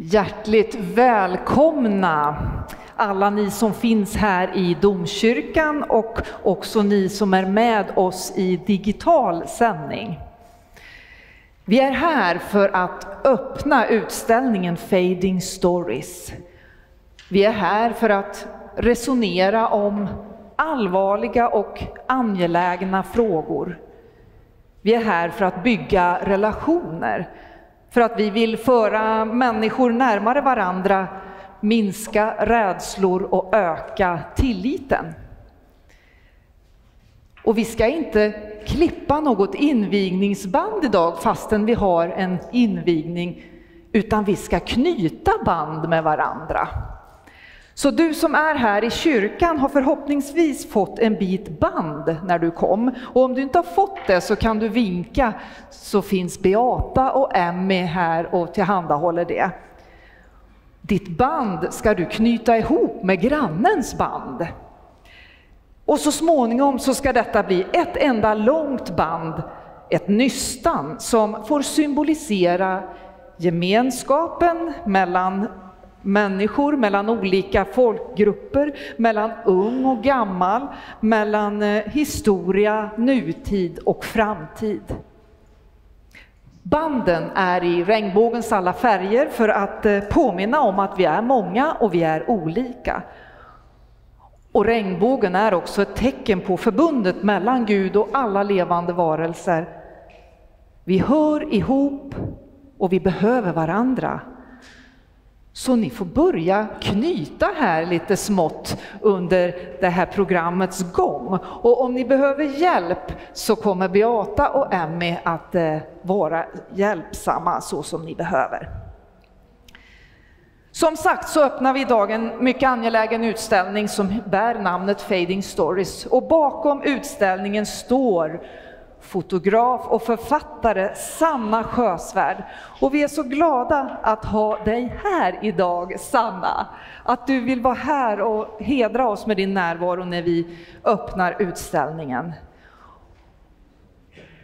Hjärtligt välkomna alla ni som finns här i domkyrkan och också ni som är med oss i digital sändning. Vi är här för att öppna utställningen Fading Stories. Vi är här för att resonera om allvarliga och angelägna frågor. Vi är här för att bygga relationer för att vi vill föra människor närmare varandra, minska rädslor och öka tilliten. Och vi ska inte klippa något invigningsband idag fastän vi har en invigning, utan vi ska knyta band med varandra. Så du som är här i kyrkan har förhoppningsvis fått en bit band när du kom. Och om du inte har fått det så kan du vinka så finns Beata och Emmy här och tillhandahåller det. Ditt band ska du knyta ihop med grannens band. Och så småningom så ska detta bli ett enda långt band, ett nystan som får symbolisera gemenskapen mellan människor, mellan olika folkgrupper, mellan ung och gammal, mellan eh, historia, nutid och framtid. Banden är i regnbågens alla färger för att eh, påminna om att vi är många och vi är olika. Och regnbågen är också ett tecken på förbundet mellan Gud och alla levande varelser. Vi hör ihop och vi behöver varandra. Så ni får börja knyta här lite smått under det här programmets gång. Och om ni behöver hjälp så kommer Beata och Emmy att eh, vara hjälpsamma så som ni behöver. Som sagt så öppnar vi idag en mycket angelägen utställning som bär namnet Fading Stories och bakom utställningen står fotograf och författare Sanna Sjösvärd. Och vi är så glada att ha dig här idag, Sanna. Att du vill vara här och hedra oss med din närvaro när vi öppnar utställningen.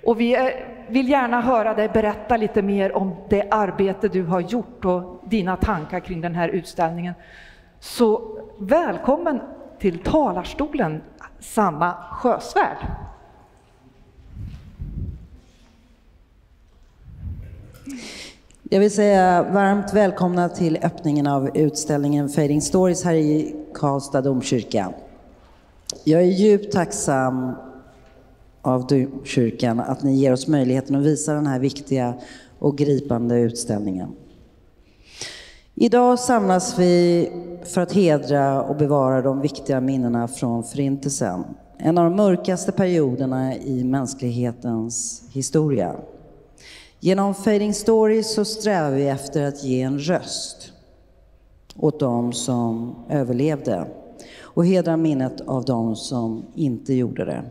Och vi vill gärna höra dig berätta lite mer om det arbete du har gjort och dina tankar kring den här utställningen. Så välkommen till talarstolen, Sanna Sjösvärd. Jag vill säga varmt välkomna till öppningen av utställningen Fading Stories här i Karlstad domkyrka. Jag är djupt tacksam av domkyrkan att ni ger oss möjligheten att visa den här viktiga och gripande utställningen. Idag samlas vi för att hedra och bevara de viktiga minnena från Förintelsen. En av de mörkaste perioderna i mänsklighetens historia. Genom Fading Stories så strävar vi efter att ge en röst åt dem som överlevde och hedra minnet av dem som inte gjorde det.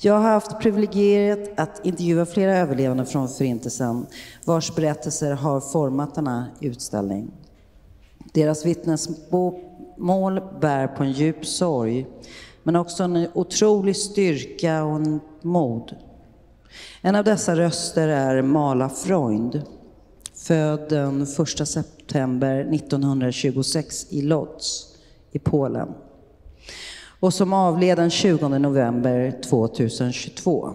Jag har haft privilegiet att intervjua flera överlevande från Förintelsen vars berättelser har format denna utställning. Deras vittnesmål bär på en djup sorg men också en otrolig styrka och en mod en av dessa röster är Mala Freund, född den 1 september 1926 i Lodz i Polen och som avled den 20 november 2022.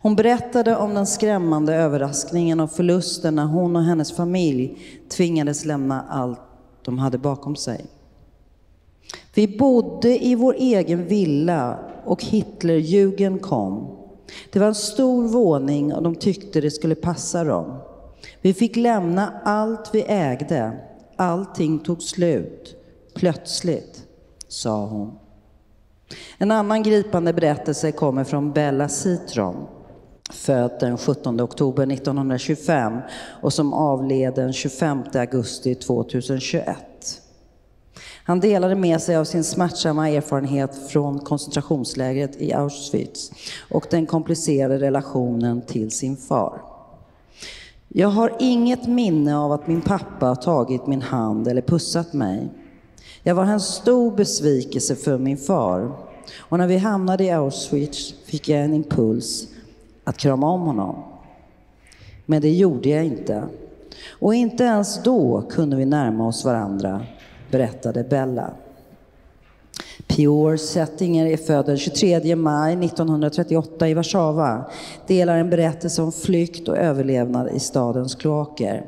Hon berättade om den skrämmande överraskningen och förlusten när hon och hennes familj tvingades lämna allt de hade bakom sig. Vi bodde i vår egen villa och Hitlerjugend kom. Det var en stor våning och de tyckte det skulle passa dem. Vi fick lämna allt vi ägde. Allting tog slut. Plötsligt, sa hon. En annan gripande berättelse kommer från Bella Citron, född den 17 oktober 1925 och som avled den 25 augusti 2021. Han delade med sig av sin smärtsamma erfarenhet från koncentrationslägret i Auschwitz och den komplicerade relationen till sin far. Jag har inget minne av att min pappa tagit min hand eller pussat mig. Jag var en stor besvikelse för min far och när vi hamnade i Auschwitz fick jag en impuls att krama om honom. Men det gjorde jag inte. Och inte ens då kunde vi närma oss varandra, berättade Bella. Pior Settinger är född den 23 maj 1938 i Warszawa. Delar en berättelse om flykt och överlevnad i stadens kloaker.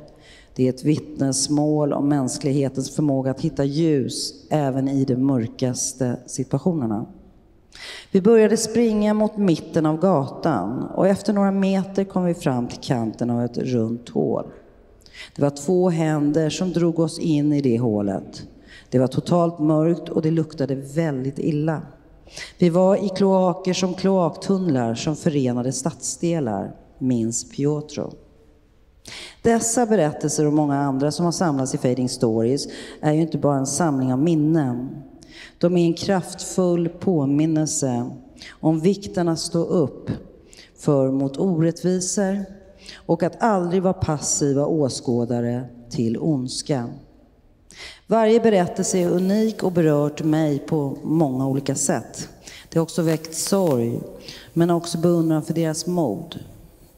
Det är ett vittnesmål om mänsklighetens förmåga att hitta ljus även i de mörkaste situationerna. Vi började springa mot mitten av gatan och efter några meter kom vi fram till kanten av ett runt hål. Det var två händer som drog oss in i det hålet. Det var totalt mörkt och det luktade väldigt illa. Vi var i kloaker som kloaktunnlar som förenade stadsdelar, minns Piotro. Dessa berättelser och många andra som har samlats i Fading Stories är ju inte bara en samling av minnen. De är en kraftfull påminnelse om vikten att stå upp för mot orättvisor och att aldrig vara passiva åskådare till ondska. Varje berättelse är unik och berört mig på många olika sätt. Det har också väckt sorg, men också beundran för deras mod.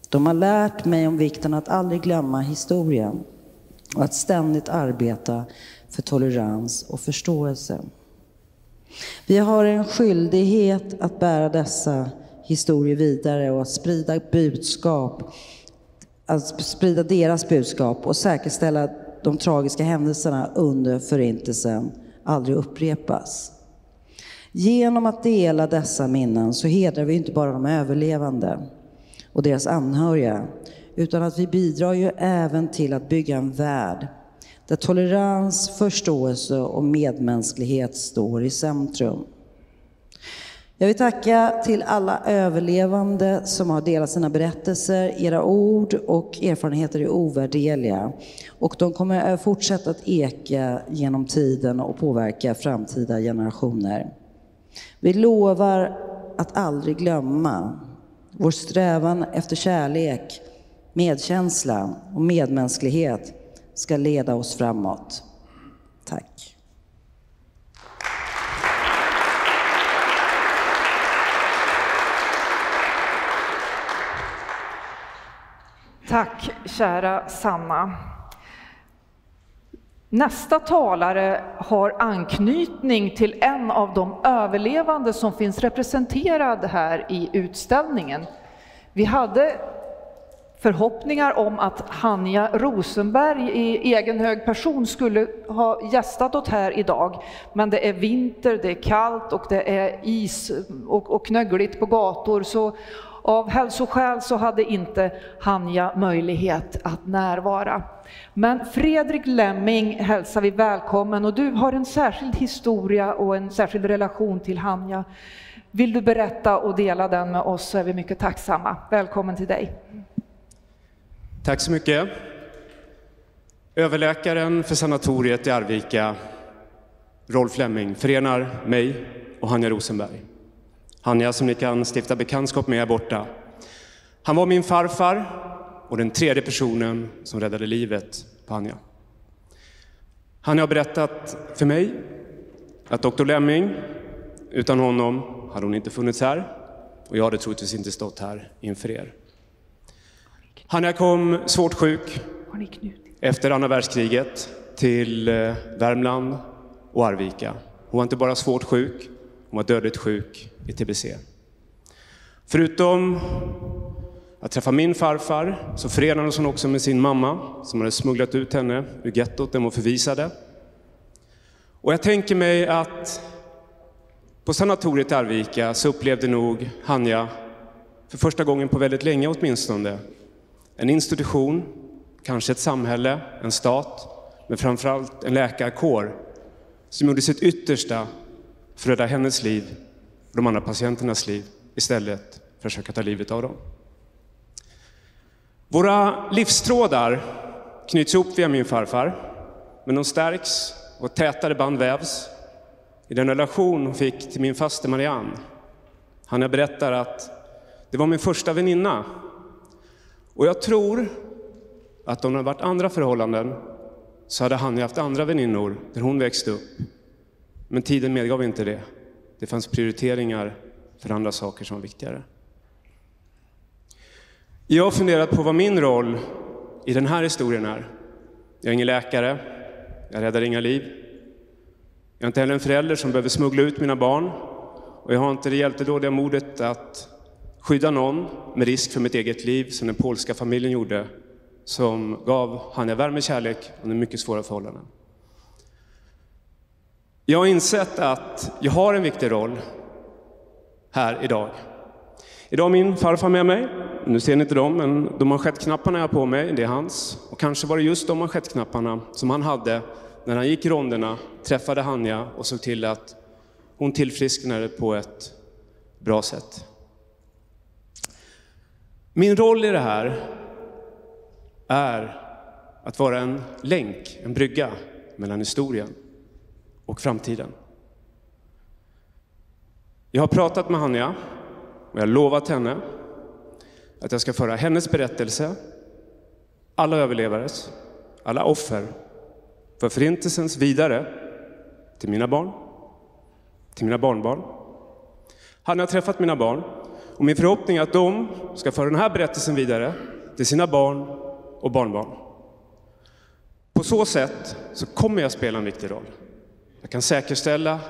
De har lärt mig om vikten att aldrig glömma historien och att ständigt arbeta för tolerans och förståelse. Vi har en skyldighet att bära dessa historier vidare och att sprida budskap, att sprida deras budskap och säkerställa de tragiska händelserna under Förintelsen aldrig upprepas. Genom att dela dessa minnen så hedrar vi inte bara de överlevande och deras anhöriga, utan att vi bidrar ju även till att bygga en värld där tolerans, förståelse och medmänsklighet står i centrum. Jag vill tacka till alla överlevande som har delat sina berättelser. Era ord och erfarenheter är ovärderliga och de kommer fortsätta att eka genom tiden och påverka framtida generationer. Vi lovar att aldrig glömma vår strävan efter kärlek, medkänsla och medmänsklighet ska leda oss framåt. Tack. Tack kära Sanna. Nästa talare har anknytning till en av de överlevande som finns representerad här i utställningen. Vi hade förhoppningar om att Hanja Rosenberg i egen hög person skulle ha gästat oss här idag. Men det är vinter, det är kallt och det är is och, och knöggligt på gator. Så av hälsoskäl så hade inte Hanja möjlighet att närvara. Men Fredrik Lemming hälsar vi välkommen och du har en särskild historia och en särskild relation till Hanja. Vill du berätta och dela den med oss så är vi mycket tacksamma. Välkommen till dig. Tack så mycket. Överläkaren för sanatoriet i Arvika, Rolf Lemming, förenar mig och Hanja Rosenberg. Hanja som ni kan stifta bekantskap med är borta. Han var min farfar och den tredje personen som räddade livet på Hanja. Han har berättat för mig att doktor Lemming, utan honom hade hon inte funnits här och jag hade troligtvis inte stått här inför er. Hanja kom svårt sjuk efter andra världskriget till eh, Värmland och Arvika. Hon var inte bara svårt sjuk, hon var dödligt sjuk i tbc. Förutom att träffa min farfar så förenades hon också med sin mamma som hade smugglat ut henne ur gettot, där var förvisade. Och jag tänker mig att på sanatoriet i Arvika så upplevde nog Hanja, för första gången på väldigt länge åtminstone, en institution, kanske ett samhälle, en stat, men framförallt en läkarkår som gjorde sitt yttersta för att rädda hennes liv och de andra patienternas liv istället för att försöka ta livet av dem. Våra livstrådar knyts ihop via min farfar, men de stärks och tätare band vävs i den relation hon fick till min faster Marianne. Han berättar att det var min första väninna och jag tror att om det hade varit andra förhållanden så hade han haft andra väninnor där hon växte upp. Men tiden medgav inte det. Det fanns prioriteringar för andra saker som var viktigare. Jag har funderat på vad min roll i den här historien är. Jag är ingen läkare, jag räddar inga liv. Jag är inte heller en förälder som behöver smuggla ut mina barn och jag har inte det hjältedådiga modet att skydda någon med risk för mitt eget liv som den polska familjen gjorde som gav Hanja värme kärlek under mycket svåra förhållanden. Jag har insett att jag har en viktig roll här idag. Idag har min farfar med mig. Nu ser ni inte dem, men de manschettknapparna jag har på mig, det är hans. Och kanske var det just de manschettknapparna som han hade när han gick ronderna, träffade Hanja och såg till att hon tillfrisknade på ett bra sätt. Min roll i det här är att vara en länk, en brygga mellan historien och framtiden. Jag har pratat med Hanja och jag har lovat henne att jag ska föra hennes berättelse, alla överlevares, alla offer för Förintelsens vidare till mina barn, till mina barnbarn. Han har träffat mina barn och min förhoppning är att de ska föra den här berättelsen vidare till sina barn och barnbarn. På så sätt så kommer jag spela en viktig roll. Jag kan säkerställa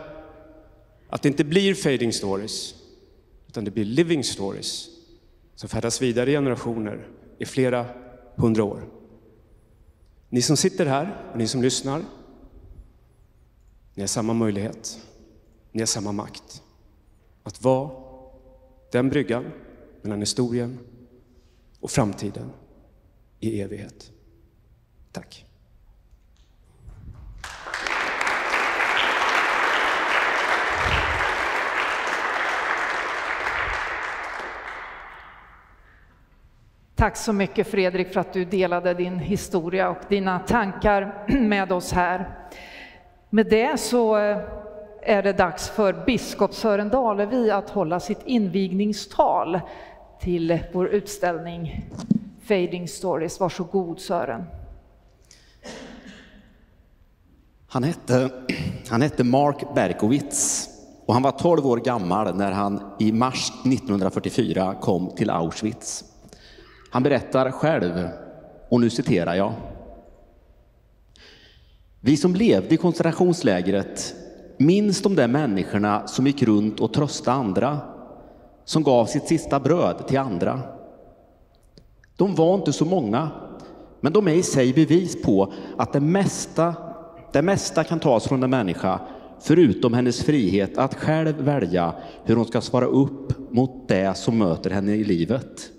att det inte blir fading stories, utan det blir living stories som färdas vidare i generationer i flera hundra år. Ni som sitter här och ni som lyssnar, ni har samma möjlighet, ni har samma makt att vara den bryggan mellan historien och framtiden i evighet. Tack. Tack så mycket Fredrik för att du delade din historia och dina tankar med oss här. Med det så eh, är det dags för biskop Sören Dalevi att hålla sitt invigningstal till vår utställning Fading Stories. Varsågod Sören. Han hette, han hette Mark Berkowitz och han var 12 år gammal när han i mars 1944 kom till Auschwitz. Han berättar själv, och nu citerar jag. Vi som levde i koncentrationslägret minns de där människorna som gick runt och tröstade andra, som gav sitt sista bröd till andra. De var inte så många, men de är i sig bevis på att det mesta, det mesta kan tas från en människa, förutom hennes frihet att själv välja hur hon ska svara upp mot det som möter henne i livet.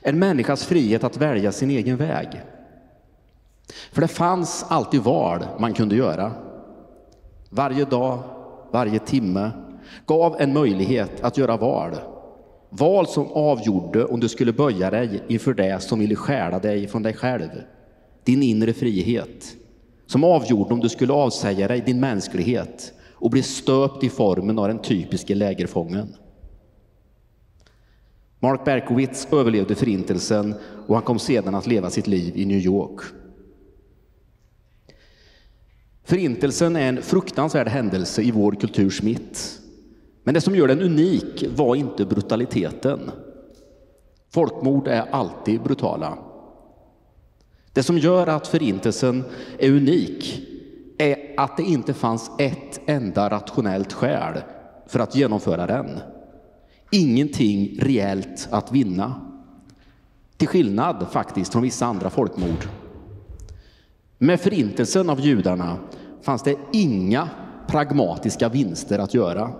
En människas frihet att välja sin egen väg. För det fanns alltid val man kunde göra. Varje dag, varje timme gav en möjlighet att göra val. Val som avgjorde om du skulle böja dig inför det som ville stjäla dig från dig själv. Din inre frihet. Som avgjorde om du skulle avsäga dig din mänsklighet och bli stöpt i formen av den typiske lägerfången. Mark Berkowitz överlevde förintelsen och han kom sedan att leva sitt liv i New York. Förintelsen är en fruktansvärd händelse i vår kulturs mitt. Men det som gör den unik var inte brutaliteten. Folkmord är alltid brutala. Det som gör att förintelsen är unik är att det inte fanns ett enda rationellt skäl för att genomföra den ingenting reellt att vinna. Till skillnad faktiskt från vissa andra folkmord. Med förintelsen av judarna fanns det inga pragmatiska vinster att göra.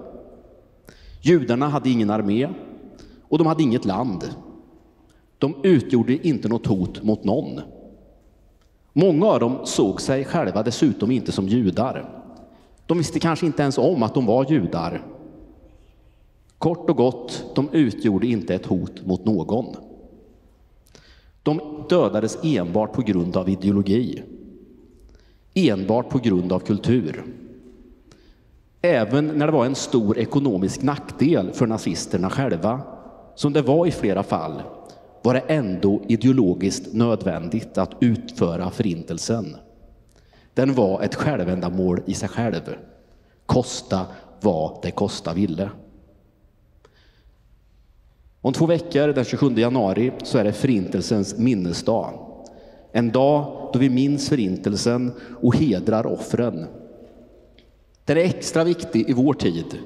Judarna hade ingen armé och de hade inget land. De utgjorde inte något hot mot någon. Många av dem såg sig själva dessutom inte som judar. De visste kanske inte ens om att de var judar Kort och gott, de utgjorde inte ett hot mot någon. De dödades enbart på grund av ideologi. Enbart på grund av kultur. Även när det var en stor ekonomisk nackdel för nazisterna själva, som det var i flera fall, var det ändå ideologiskt nödvändigt att utföra förintelsen. Den var ett självändamål i sig själv. Kosta vad det kosta ville. Om två veckor, den 27 januari, så är det Förintelsens minnesdag. En dag då vi minns förintelsen och hedrar offren. Den är extra viktig i vår tid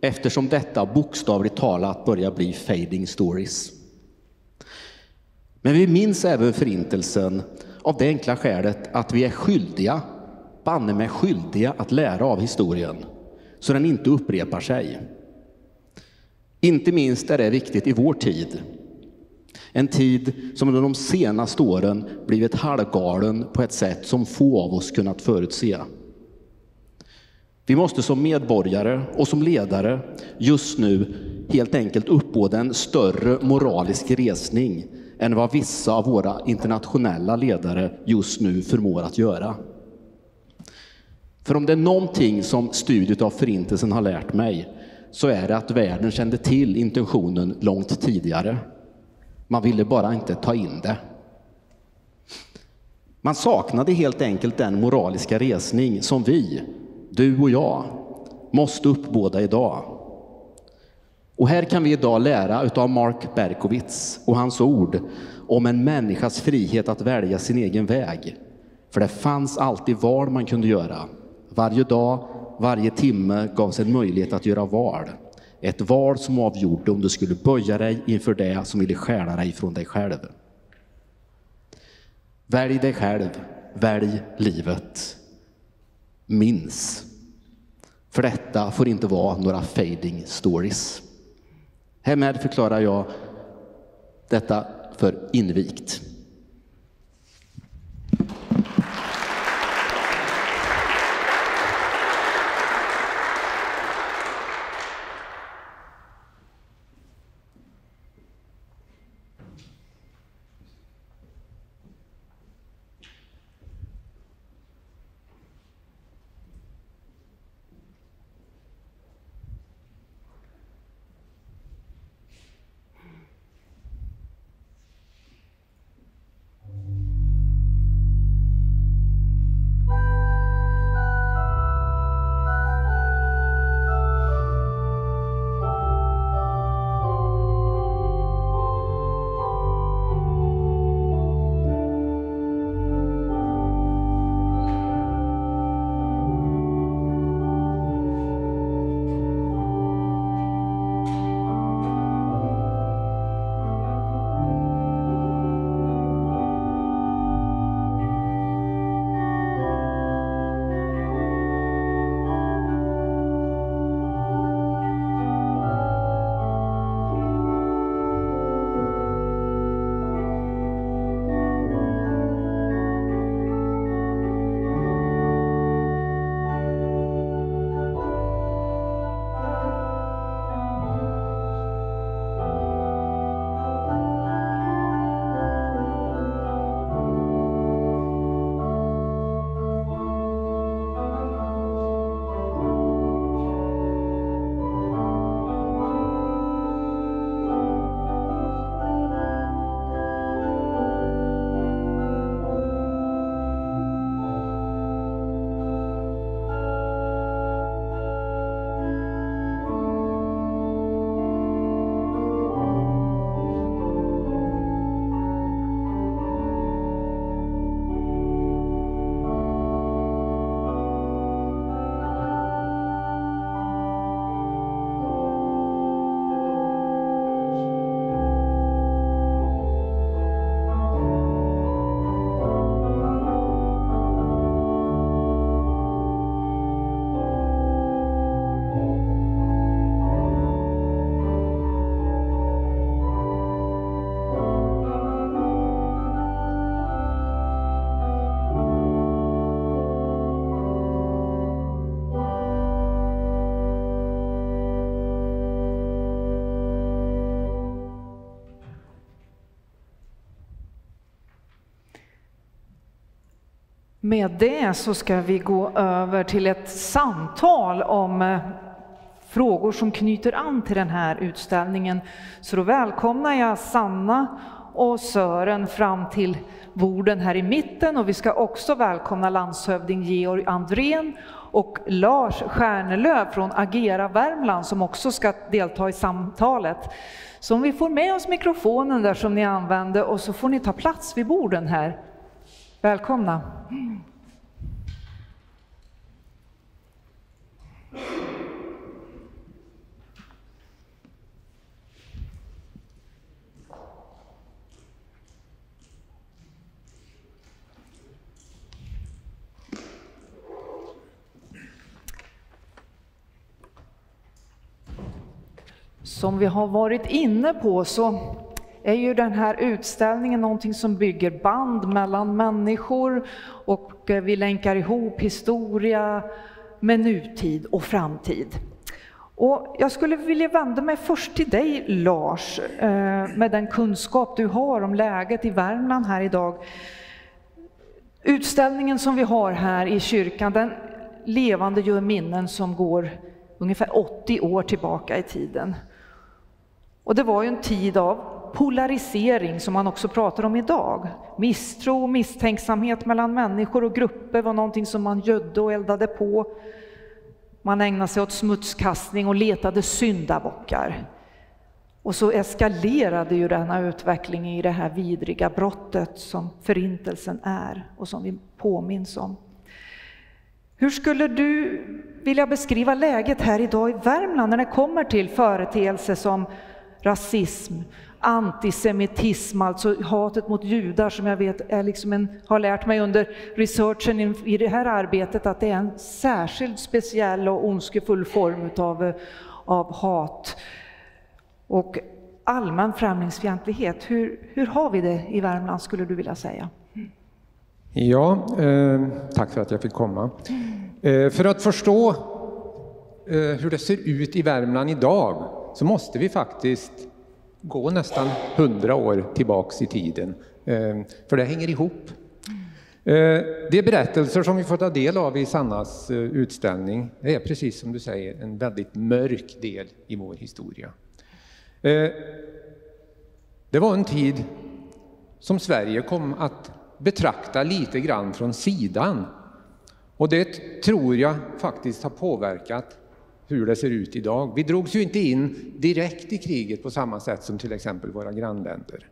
eftersom detta bokstavligt talat börjar bli fading stories. Men vi minns även förintelsen av det enkla skälet att vi är skyldiga, banne med skyldiga att lära av historien så den inte upprepar sig. Inte minst är det viktigt i vår tid. En tid som under de senaste åren blivit halvgalen på ett sätt som få av oss kunnat förutse. Vi måste som medborgare och som ledare just nu helt enkelt uppbåda en större moralisk resning än vad vissa av våra internationella ledare just nu förmår att göra. För om det är någonting som studiet av Förintelsen har lärt mig så är det att världen kände till intentionen långt tidigare. Man ville bara inte ta in det. Man saknade helt enkelt den moraliska resning som vi, du och jag, måste uppbåda idag. Och här kan vi idag lära av Mark Berkowitz och hans ord om en människas frihet att välja sin egen väg. För det fanns alltid val man kunde göra. Varje dag, varje timme gavs en möjlighet att göra val. Ett val som avgjorde om du skulle böja dig inför det som ville stjäla dig från dig själv. Välj dig själv, välj livet. Minns. För detta får inte vara några fading stories. Härmed förklarar jag detta för invigt. Med det så ska vi gå över till ett samtal om eh, frågor som knyter an till den här utställningen. Så då välkomnar jag Sanna och Sören fram till borden här i mitten och vi ska också välkomna landshövding Georg Andrén och Lars Stjärnelöv från Agera Värmland som också ska delta i samtalet. Så om vi får med oss mikrofonen där som ni använde och så får ni ta plats vid borden här. Välkomna! Som vi har varit inne på så är ju den här utställningen någonting som bygger band mellan människor och eh, vi länkar ihop historia med nutid och framtid. Och jag skulle vilja vända mig först till dig Lars, eh, med den kunskap du har om läget i Värmland här idag. Utställningen som vi har här i kyrkan, den levande gör minnen som går ungefär 80 år tillbaka i tiden. Och det var ju en tid av polarisering som man också pratar om idag. Misstro och misstänksamhet mellan människor och grupper var någonting som man gödde och eldade på. Man ägnade sig åt smutskastning och letade syndabockar. Och så eskalerade ju denna utveckling i det här vidriga brottet som förintelsen är och som vi påminns om. Hur skulle du vilja beskriva läget här idag i Värmland när det kommer till företeelser som rasism, antisemitism, alltså hatet mot judar som jag vet är liksom en, har lärt mig under researchen i det här arbetet att det är en särskild speciell och ondskefull form utav, av hat. Och allmän främlingsfientlighet, hur, hur har vi det i Värmland skulle du vilja säga? Ja, eh, tack för att jag fick komma. Eh, för att förstå eh, hur det ser ut i Värmland idag så måste vi faktiskt gå nästan hundra år tillbaks i tiden, ehm, för det hänger ihop. Ehm, De berättelser som vi får ta del av i Sannas eh, utställning är precis som du säger en väldigt mörk del i vår historia. Ehm, det var en tid som Sverige kom att betrakta lite grann från sidan. Och det tror jag faktiskt har påverkat hur det ser ut idag. Vi drogs ju inte in direkt i kriget på samma sätt som till exempel våra grannländer.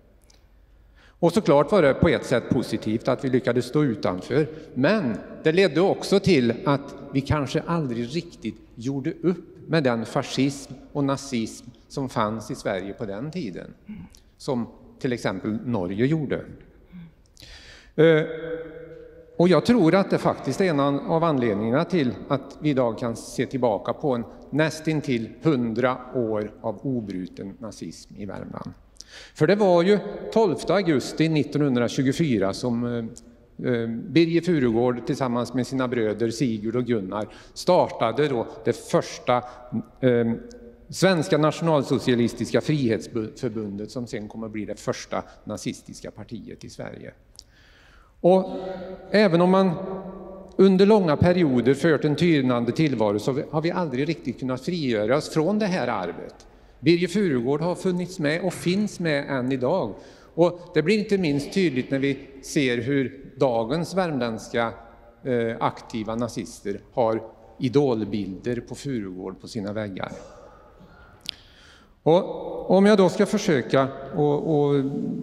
Och såklart var det på ett sätt positivt att vi lyckades stå utanför, men det ledde också till att vi kanske aldrig riktigt gjorde upp med den fascism och nazism som fanns i Sverige på den tiden, som till exempel Norge gjorde. Eh, och jag tror att det faktiskt är en av anledningarna till att vi idag kan se tillbaka på en nästintill hundra år av obruten nazism i Värmland. För det var ju 12 augusti 1924 som eh, eh, Birger Furugård tillsammans med sina bröder Sigurd och Gunnar startade då det första eh, Svenska nationalsocialistiska frihetsförbundet som sen kommer att bli det första nazistiska partiet i Sverige. Och även om man under långa perioder fört en tynande tillvaro så har vi aldrig riktigt kunnat frigöra oss från det här arvet. Birger Furugård har funnits med och finns med än idag. Och det blir inte minst tydligt när vi ser hur dagens värmländska eh, aktiva nazister har idolbilder på Furugård på sina väggar. Och om jag då ska försöka och, och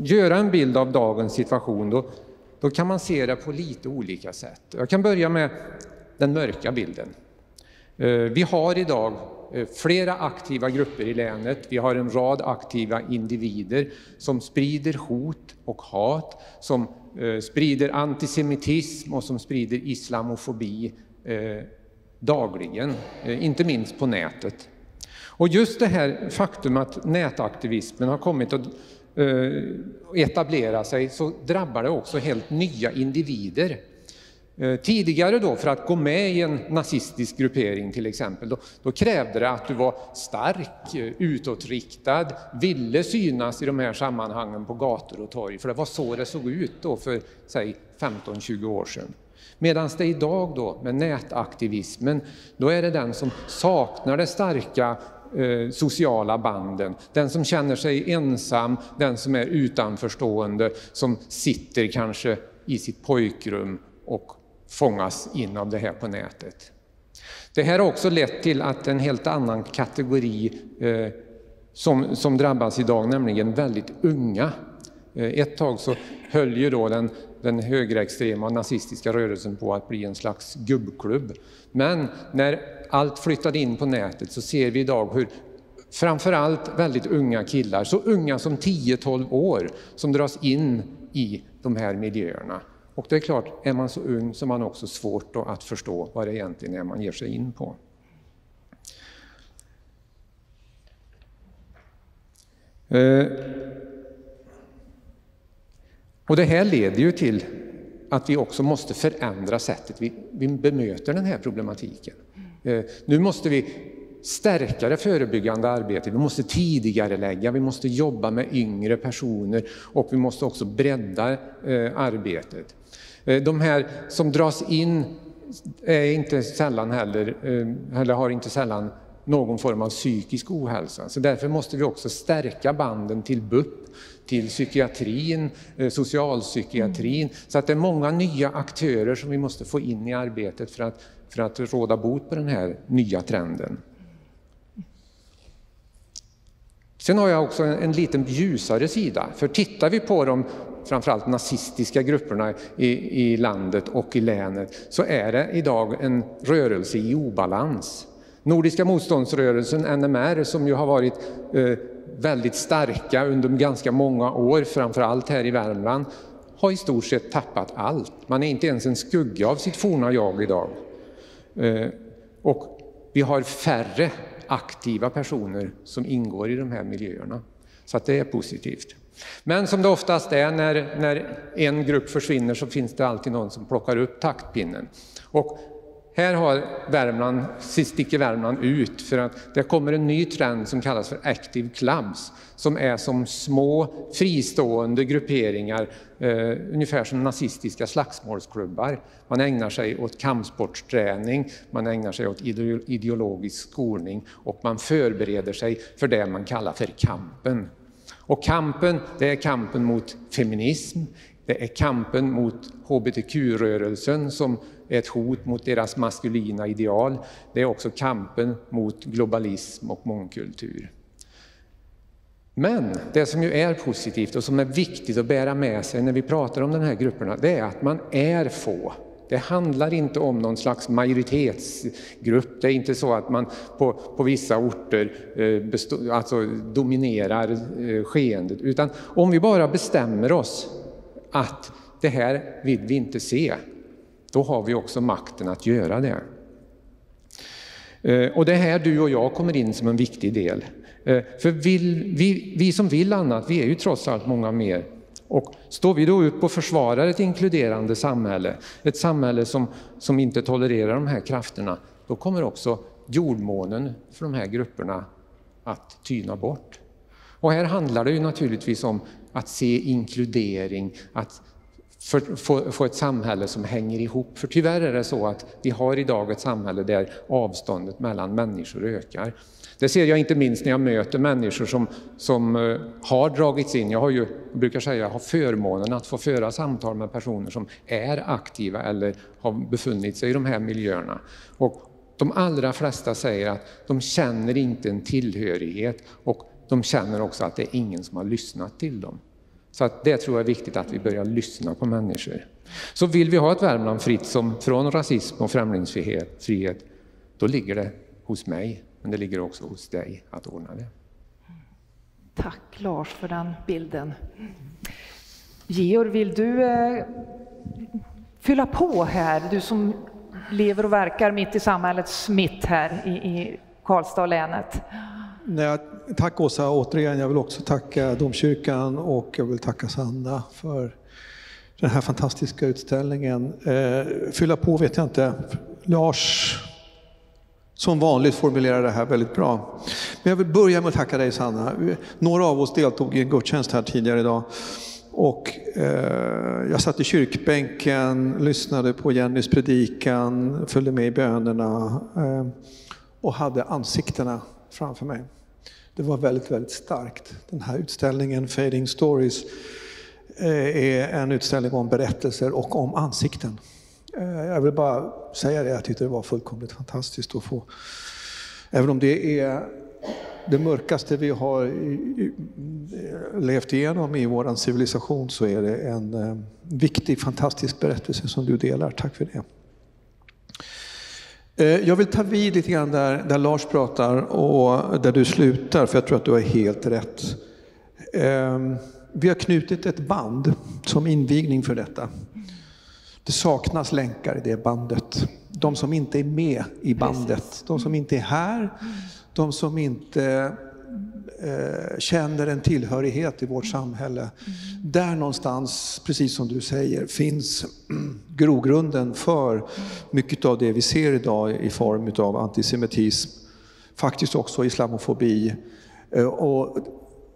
göra en bild av dagens situation då då kan man se det på lite olika sätt. Jag kan börja med den mörka bilden. Eh, vi har idag eh, flera aktiva grupper i länet. Vi har en rad aktiva individer som sprider hot och hat, som eh, sprider antisemitism och som sprider islamofobi dagligen, inte minst på nätet. Och just det här faktum att nätaktivismen har kommit att Eh, etablera sig så drabbar det också helt nya individer. Eh, tidigare då, för att gå med i en nazistisk gruppering till exempel, då, då, krävde det att du var stark, eh, utåtriktad, ville synas i de här sammanhangen på gator och torg, för det var så det såg ut då för säg 15-20 år sedan. Medan det idag då med nätaktivismen, då är det den som saknar det starka Eh, sociala banden. Den som känner sig ensam, den som är utanförstående, som sitter kanske i sitt pojkrum och fångas in av det här på nätet. Det här har också lett till att en helt annan kategori eh, som, som drabbas idag, nämligen väldigt unga. Eh, ett tag så höll ju då den den högerextrema nazistiska rörelsen på att bli en slags gubbklubb. Men när allt flyttade in på nätet så ser vi idag hur framförallt väldigt unga killar, så unga som 10-12 år, som dras in i de här miljöerna. Och det är klart, är man så ung så har man också svårt att förstå vad det egentligen är man ger sig in på. Eh, och det här leder ju till att vi också måste förändra sättet vi, vi bemöter den här problematiken. Eh, nu måste vi stärka det förebyggande arbetet, vi måste tidigare lägga, vi måste jobba med yngre personer och vi måste också bredda eh, arbetet. Eh, de här som dras in är inte sällan heller, eller har inte sällan någon form av psykisk ohälsa. Så därför måste vi också stärka banden till BUP, till psykiatrin, socialpsykiatrin. Så att det är många nya aktörer som vi måste få in i arbetet för att, för att råda bot på den här nya trenden. Sen har jag också en, en liten ljusare sida, för tittar vi på de framförallt nazistiska grupperna i, i landet och i länet så är det idag en rörelse i obalans. Nordiska motståndsrörelsen, NMR, som ju har varit eh, väldigt starka under ganska många år, framförallt här i Värmland, har i stort sett tappat allt. Man är inte ens en skugga av sitt forna jag idag. Eh, och vi har färre aktiva personer som ingår i de här miljöerna. Så att det är positivt. Men som det oftast är när, när en grupp försvinner så finns det alltid någon som plockar upp taktpinnen. Och här har Värmland, sticker Värmland ut för att det kommer en ny trend som kallas för Active Clubs som är som små fristående grupperingar, eh, ungefär som nazistiska slagsmålsklubbar. Man ägnar sig åt kampsportsträning, man ägnar sig åt ideologisk skolning och man förbereder sig för det man kallar för kampen. Och kampen, det är kampen mot feminism, det är kampen mot hbtq-rörelsen som är ett hot mot deras maskulina ideal. Det är också kampen mot globalism och mångkultur. Men det som ju är positivt och som är viktigt att bära med sig när vi pratar om de här grupperna, det är att man är få. Det handlar inte om någon slags majoritetsgrupp. Det är inte så att man på, på vissa orter eh, bestå, alltså dominerar eh, skeendet. Utan om vi bara bestämmer oss att det här vill vi inte se, då har vi också makten att göra det. Eh, och det är här du och jag kommer in som en viktig del. Eh, för vill, vi, vi som vill annat, vi är ju trots allt många mer. Och står vi då upp och försvarar ett inkluderande samhälle, ett samhälle som, som inte tolererar de här krafterna, då kommer också jordmånen för de här grupperna att tyna bort. Och här handlar det ju naturligtvis om att se inkludering, att för, få, få ett samhälle som hänger ihop. För tyvärr är det så att vi har idag ett samhälle där avståndet mellan människor ökar. Det ser jag inte minst när jag möter människor som, som eh, har dragits in. Jag har ju, jag brukar säga, jag har förmånen att få föra samtal med personer som är aktiva eller har befunnit sig i de här miljöerna. Och de allra flesta säger att de känner inte en tillhörighet och de känner också att det är ingen som har lyssnat till dem. Så att det tror jag är viktigt att vi börjar lyssna på människor. Så vill vi ha ett Värmland fritt som, från rasism och främlingsfrihet, då ligger det hos mig, men det ligger också hos dig att ordna det. Tack Lars för den bilden. Georg, vill du eh, fylla på här? Du som lever och verkar mitt i samhällets mitt här i, i Karlstad och länet. Nej, tack Åsa återigen. Jag vill också tacka domkyrkan och jag vill tacka Sanna för den här fantastiska utställningen. Eh, fylla på vet jag inte. Lars som vanligt formulerar det här väldigt bra. Men jag vill börja med att tacka dig Sanna. Några av oss deltog i en gudstjänst här tidigare idag. Och eh, jag satt i kyrkbänken, lyssnade på Jennys predikan, följde med i bönerna eh, och hade ansiktena framför mig. Det var väldigt, väldigt starkt. Den här utställningen Fading Stories eh, är en utställning om berättelser och om ansikten. Eh, jag vill bara säga det, jag tyckte det var fullkomligt fantastiskt att få, även om det är det mörkaste vi har levt igenom i vår civilisation så är det en eh, viktig, fantastisk berättelse som du delar. Tack för det. Eh, jag vill ta vid lite grann där, där Lars pratar och där du slutar, för jag tror att du har helt rätt. Ehm, vi har knutit ett band som invigning för detta. Det saknas länkar i det bandet. De som inte är med i bandet, de som inte är här, de som inte Eh, känner en tillhörighet i vårt samhälle. Mm. Där någonstans, precis som du säger, finns grogrunden för mycket av det vi ser idag i form av antisemitism, faktiskt också islamofobi. Eh, och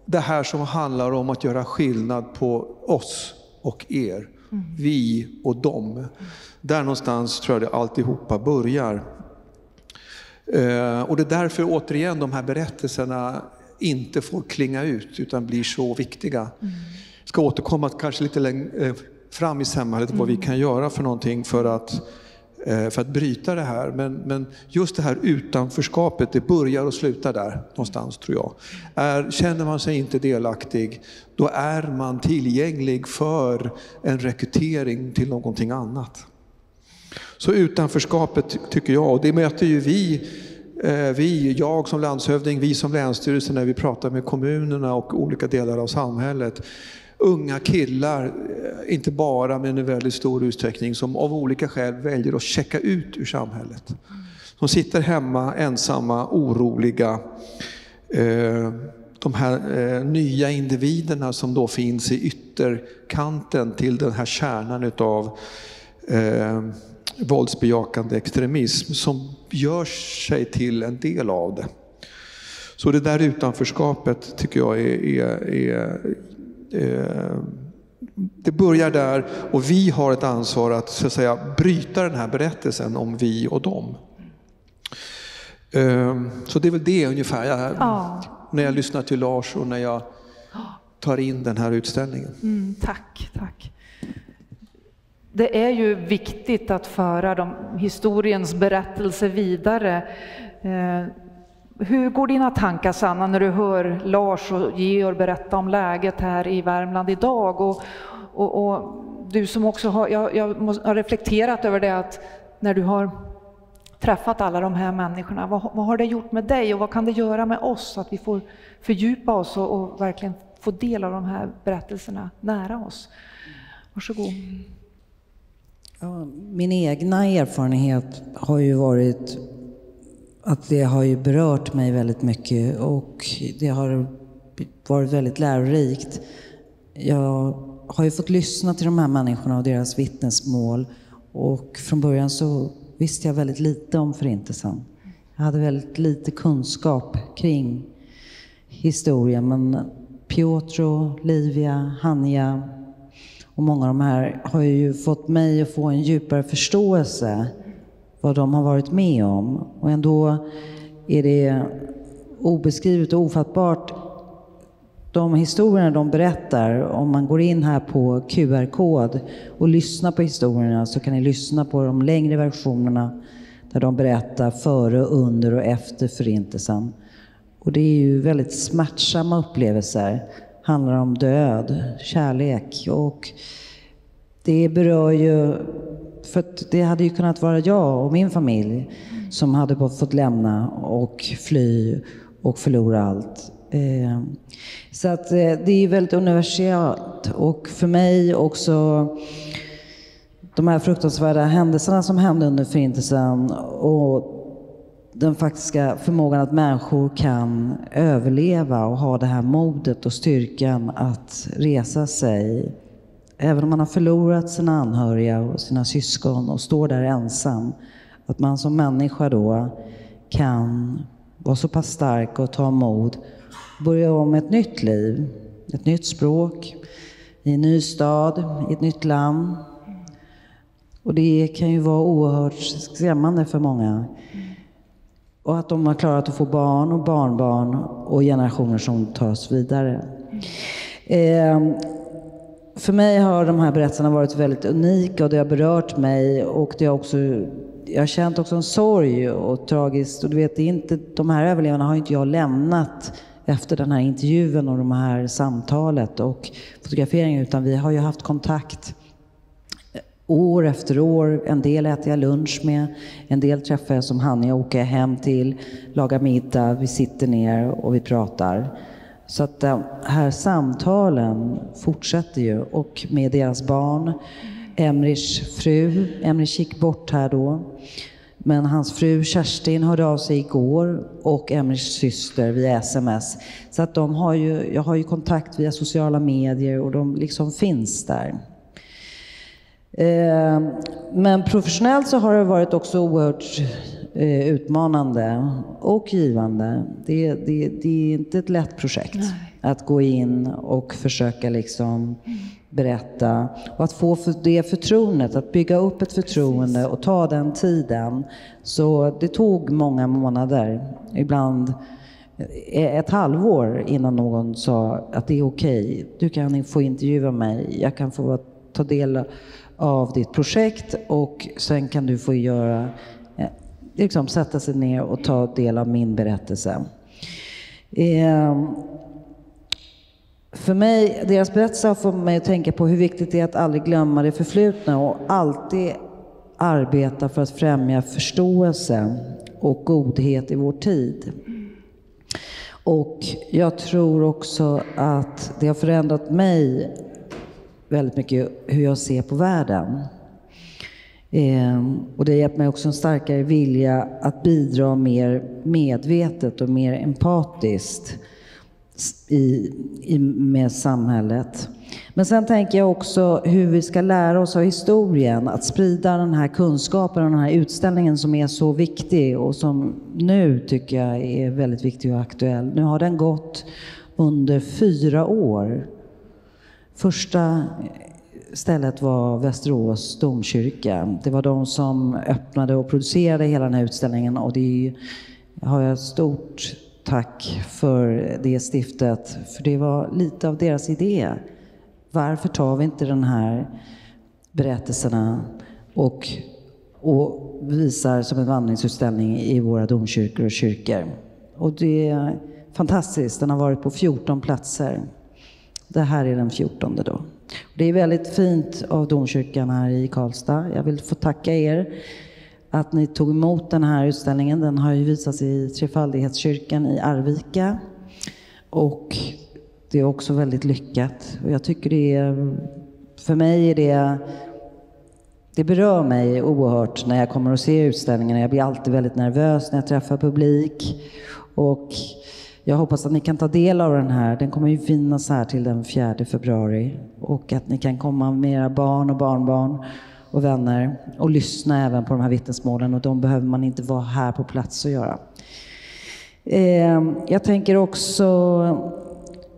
det här som handlar om att göra skillnad på oss och er, mm. vi och dem. Där någonstans tror jag det alltihopa börjar. Eh, och det är därför återigen de här berättelserna inte får klinga ut utan blir så viktiga. Mm. Jag ska återkomma kanske lite längre eh, fram i samhället mm. vad vi mm. kan göra för någonting för att, eh, för att bryta det här. Men, men just det här utanförskapet, det börjar och slutar där någonstans tror jag. Är, känner man sig inte delaktig, då är man tillgänglig för en rekrytering till någonting annat. Så utanförskapet tycker jag, och det möter ju vi Eh, vi, jag som landshövding, vi som länsstyrelse när vi pratar med kommunerna och olika delar av samhället. Unga killar, eh, inte bara men i väldigt stor utsträckning, som av olika skäl väljer att checka ut ur samhället. Som sitter hemma ensamma, oroliga. Eh, de här nya individerna som då finns i ytterkanten till den här kärnan utav våldsbejakande extremism som gör sig till en del av det. Så det där utanförskapet tycker jag är, är, är, är det börjar där och vi har ett ansvar att, så att säga, bryta den här berättelsen om vi och dem. Ehm, så det är väl det ungefär, jag, ja. när jag lyssnar till Lars och när jag tar in den här utställningen. Mm, tack, tack det är ju viktigt att föra de, historiens berättelse vidare. Eh, hur går dina tankar Sanna när du hör Lars och Georg berätta om läget här i Värmland idag? Och, och, och du som också har, jag, jag har reflekterat över det att när du har träffat alla de här människorna, vad, vad, har det gjort med dig och vad kan det göra med oss? Att vi får fördjupa oss och, och verkligen få del av de här berättelserna nära oss. Varsågod. Ja, min egna erfarenhet har ju varit att det har ju berört mig väldigt mycket och det har varit väldigt lärorikt. Jag har ju fått lyssna till de här människorna och deras vittnesmål och från början så visste jag väldigt lite om Förintelsen. Jag hade väldigt lite kunskap kring historien men Piotr, Livia, Hanja, och många av de här har ju fått mig att få en djupare förståelse vad de har varit med om. Och ändå är det obeskrivet och ofattbart de historierna de berättar, om man går in här på QR-kod och lyssnar på historierna så kan ni lyssna på de längre versionerna där de berättar före, under och efter Förintelsen. Och det är ju väldigt smärtsamma upplevelser handlar om död, kärlek och det berör ju, för det hade ju kunnat vara jag och min familj som hade fått lämna och fly och förlora allt. Eh, så att eh, det är väldigt universellt och för mig också de här fruktansvärda händelserna som hände under Förintelsen och den faktiska förmågan att människor kan överleva och ha det här modet och styrkan att resa sig. Även om man har förlorat sina anhöriga och sina syskon och står där ensam. Att man som människa då kan vara så pass stark och ta mod, börja om ett nytt liv, ett nytt språk, i en ny stad, i ett nytt land. Och det kan ju vara oerhört skrämmande för många. Och att de har klarat att få barn och barnbarn och generationer som tas vidare. Eh, för mig har de här berättelserna varit väldigt unika och det har berört mig och det har också jag har känt också en sorg och tragiskt. Och du vet, det inte, de här överlevarna har inte jag lämnat efter den här intervjun och de här samtalet och fotograferingen, utan vi har ju haft kontakt år efter år. En del äter jag lunch med, en del träffar jag som han, jag åker hem till, lagar middag, vi sitter ner och vi pratar. Så att de här samtalen fortsätter ju och med deras barn. Emrichs fru, Emrich gick bort här då. Men hans fru Kerstin hörde av sig igår och Emrichs syster via sms. Så att de har ju, jag har ju kontakt via sociala medier och de liksom finns där. Eh, men professionellt så har det varit också oerhört eh, utmanande och givande. Det, det, det är inte ett lätt projekt Nej. att gå in och försöka liksom berätta. Och att få det förtroendet, att bygga upp ett förtroende och ta den tiden. Så det tog många månader, ibland eh, ett halvår innan någon sa att det är okej. Okay. Du kan få intervjua mig, jag kan få ta del av ditt projekt och sen kan du få göra, eh, liksom sätta sig ner och ta del av min berättelse. Ehm, för mig, deras berättelse har fått mig att tänka på hur viktigt det är att aldrig glömma det förflutna och alltid arbeta för att främja förståelse och godhet i vår tid. Och jag tror också att det har förändrat mig väldigt mycket hur jag ser på världen. Ehm, och det har gett mig också en starkare vilja att bidra mer medvetet och mer empatiskt i, i, med samhället. Men sen tänker jag också hur vi ska lära oss av historien, att sprida den här kunskapen och den här utställningen som är så viktig och som nu tycker jag är väldigt viktig och aktuell. Nu har den gått under fyra år. Första stället var Västerås domkyrka. Det var de som öppnade och producerade hela den här utställningen och det har jag stort tack för det stiftet, för det var lite av deras idé. Varför tar vi inte de här berättelserna och, och visar som en vandringsutställning i våra domkyrkor och kyrkor? Och det är fantastiskt. Den har varit på 14 platser. Det här är den 14 då. Det är väldigt fint av domkyrkan här i Karlstad. Jag vill få tacka er att ni tog emot den här utställningen. Den har ju visats i Trefaldighetskyrkan i Arvika. Och det är också väldigt lyckat. Och jag tycker det är, för mig är det, det berör mig oerhört när jag kommer och ser utställningen. Jag blir alltid väldigt nervös när jag träffar publik. Och jag hoppas att ni kan ta del av den här. Den kommer ju finnas här till den 4 februari. Och att ni kan komma med era barn och barnbarn och vänner och lyssna även på de här vittnesmålen och de behöver man inte vara här på plats och göra. Eh, jag tänker också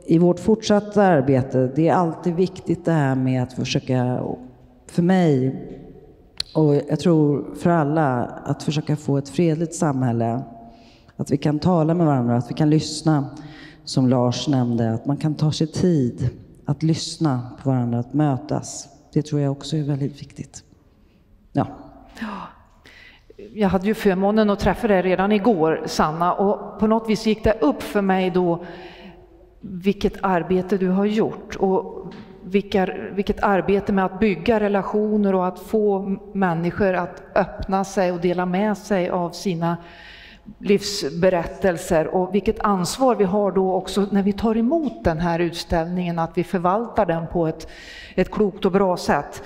i vårt fortsatta arbete, det är alltid viktigt det här med att försöka, för mig och jag tror för alla, att försöka få ett fredligt samhälle att vi kan tala med varandra, att vi kan lyssna, som Lars nämnde, att man kan ta sig tid att lyssna på varandra, att mötas. Det tror jag också är väldigt viktigt. Ja. Jag hade ju förmånen att träffa dig redan igår, Sanna, och på något vis gick det upp för mig då vilket arbete du har gjort och vilka, vilket arbete med att bygga relationer och att få människor att öppna sig och dela med sig av sina livsberättelser och vilket ansvar vi har då också när vi tar emot den här utställningen, att vi förvaltar den på ett, ett klokt och bra sätt.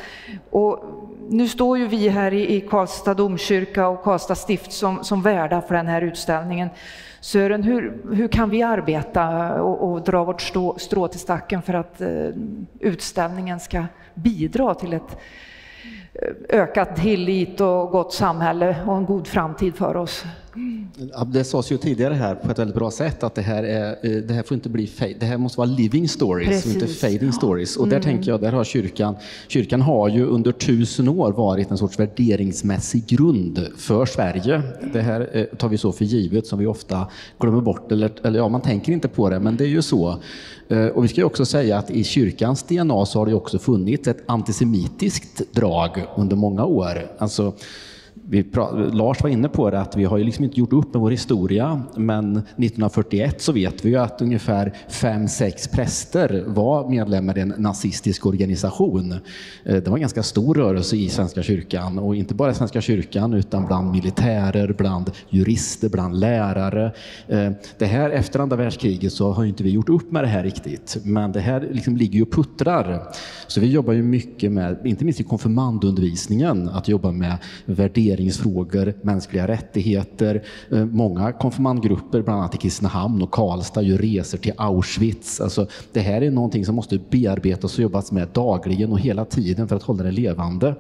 Och nu står ju vi här i, i Karlstad domkyrka och Karlstad stift som, som värdar för den här utställningen. Sören, hur, hur kan vi arbeta och, och dra vårt stå, strå till stacken för att eh, utställningen ska bidra till ett eh, ökat tillit och gott samhälle och en god framtid för oss? Det sades ju tidigare här på ett väldigt bra sätt att det här, är, eh, det här får inte bli fade, det här måste vara living stories Precis. inte fading stories. Och där mm. tänker jag, där har kyrkan, kyrkan har ju under tusen år varit en sorts värderingsmässig grund för Sverige. Det här eh, tar vi så för givet som vi ofta glömmer bort, eller, eller ja, man tänker inte på det, men det är ju så. Eh, och vi ska ju också säga att i kyrkans DNA så har det också funnits ett antisemitiskt drag under många år. Alltså, Lars var inne på det, att vi har ju liksom inte gjort upp med vår historia, men 1941 så vet vi ju att ungefär fem, sex präster var medlemmar i en nazistisk organisation. Eh, det var en ganska stor rörelse i Svenska kyrkan, och inte bara i Svenska kyrkan, utan bland militärer, bland jurister, bland lärare. Eh, det här efter andra världskriget så har inte vi gjort upp med det här riktigt, men det här liksom ligger ju och puttrar. Så vi jobbar ju mycket med, inte minst i konfirmandundervisningen, att jobba med värderingar värderingsfrågor, mänskliga rättigheter. Eh, många konfirmandgrupper, bland annat i Kristinehamn och Karlstad, gör resor till Auschwitz. Alltså, det här är någonting som måste bearbetas och jobbas med dagligen och hela tiden för att hålla det levande.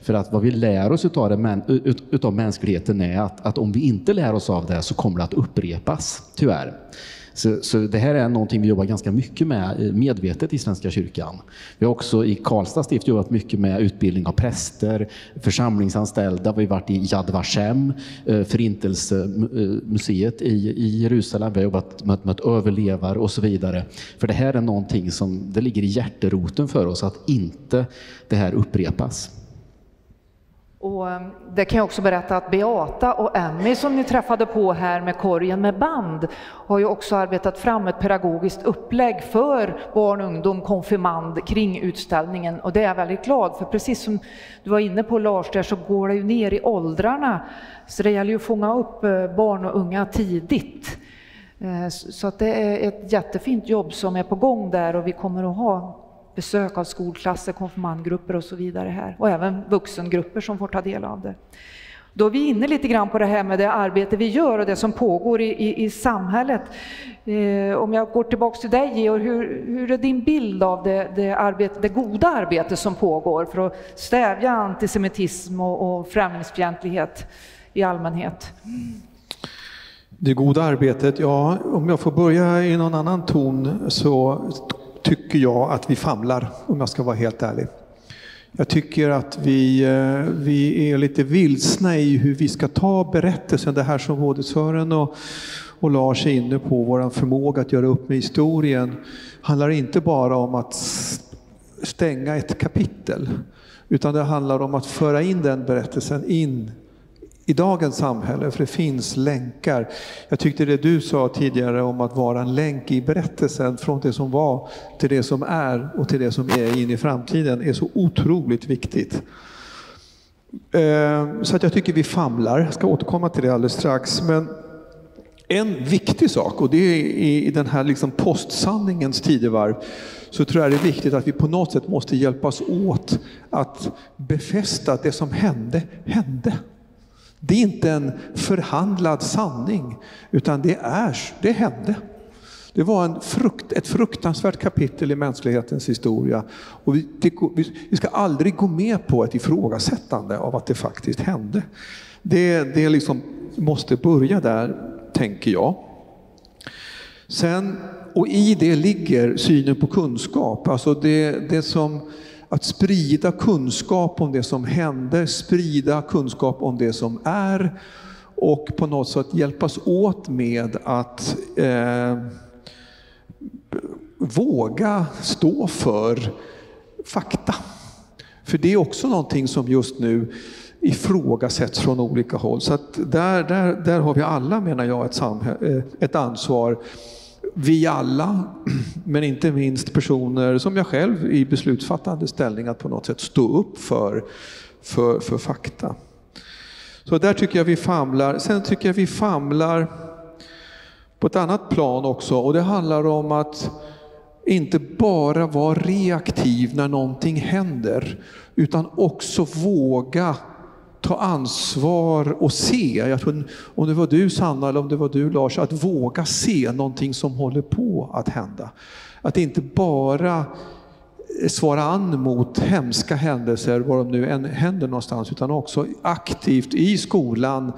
För att vad vi lär oss utav, det, utav mänskligheten är att, att om vi inte lär oss av det så kommer det att upprepas, tyvärr. Så, så, det här är någonting vi jobbar ganska mycket med medvetet i Svenska kyrkan. Vi har också i Karlstad stift jobbat mycket med utbildning av präster, församlingsanställda. Vi har varit i Yad Vashem, eh, Förintelsemuseet i, i Jerusalem. Vi har jobbat med, med överlevare och så vidare. För det här är någonting som det ligger i hjärteroten för oss att inte det här upprepas. Och eh, det kan jag också berätta att Beata och Emmy som ni träffade på här med korgen med band har ju också arbetat fram ett pedagogiskt upplägg för barn, ungdom, konfirmand kring utställningen och det är jag väldigt glad för. Precis som du var inne på Lars där så går det ju ner i åldrarna så det gäller ju att fånga upp eh, barn och unga tidigt. Eh, så att det är ett jättefint jobb som är på gång där och vi kommer att ha besök av skolklasser, konfirmandgrupper och så vidare här och även vuxengrupper som får ta del av det. Då är vi inne lite grann på det här med det arbete vi gör och det som pågår i, i, i samhället. Eh, om jag går tillbaks till dig Georg, hur, hur är din bild av det, det, arbete, det goda arbete som pågår för att stävja antisemitism och, och främlingsfientlighet i allmänhet? Det goda arbetet, ja, om jag får börja i någon annan ton så tycker jag att vi famlar, om jag ska vara helt ärlig. Jag tycker att vi, eh, vi är lite vilsna i hur vi ska ta berättelsen. Det här som både Sören och, och Lars är inne på, vår förmåga att göra upp med historien, handlar inte bara om att stänga ett kapitel, utan det handlar om att föra in den berättelsen in i dagens samhälle, för det finns länkar. Jag tyckte det du sa tidigare om att vara en länk i berättelsen från det som var till det som är och till det som är in i framtiden är så otroligt viktigt. Eh, så att jag tycker vi famlar. Jag ska återkomma till det alldeles strax. Men en viktig sak, och det är i den här liksom postsanningens tidevarv, så tror jag det är viktigt att vi på något sätt måste hjälpas åt att befästa att det som hände, hände. Det är inte en förhandlad sanning, utan det är, det hände. Det var en frukt, ett fruktansvärt kapitel i mänsklighetens historia. Och vi, det, vi ska aldrig gå med på ett ifrågasättande av att det faktiskt hände. Det, det liksom måste börja där, tänker jag. Sen, och i det ligger synen på kunskap. Alltså det, det som att sprida kunskap om det som hände, sprida kunskap om det som är och på något sätt hjälpas åt med att eh, våga stå för fakta. För det är också någonting som just nu ifrågasätts från olika håll. Så där, där, där har vi alla, menar jag, ett, eh, ett ansvar vi alla, men inte minst personer som jag själv i beslutsfattande ställning, att på något sätt stå upp för, för, för fakta. Så där tycker jag vi famlar. Sen tycker jag vi famlar på ett annat plan också och det handlar om att inte bara vara reaktiv när någonting händer, utan också våga ta ansvar och se. Jag tror, om det var du Sanna eller om det var du Lars, att våga se någonting som håller på att hända. Att inte bara eh, svara an mot hemska händelser, var de nu än händer någonstans, utan också aktivt i skolan,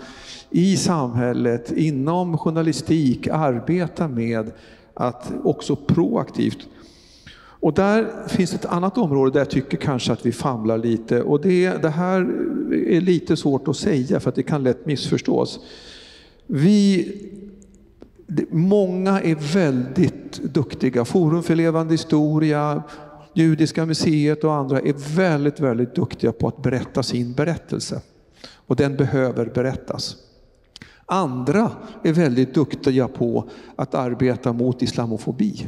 i samhället, inom journalistik arbeta med att också proaktivt och där finns ett annat område där jag tycker kanske att vi famlar lite. Och det, det här är lite svårt att säga för att det kan lätt missförstås. Vi, många är väldigt duktiga. Forum för levande historia, Judiska museet och andra är väldigt, väldigt duktiga på att berätta sin berättelse. Och den behöver berättas. Andra är väldigt duktiga på att arbeta mot islamofobi.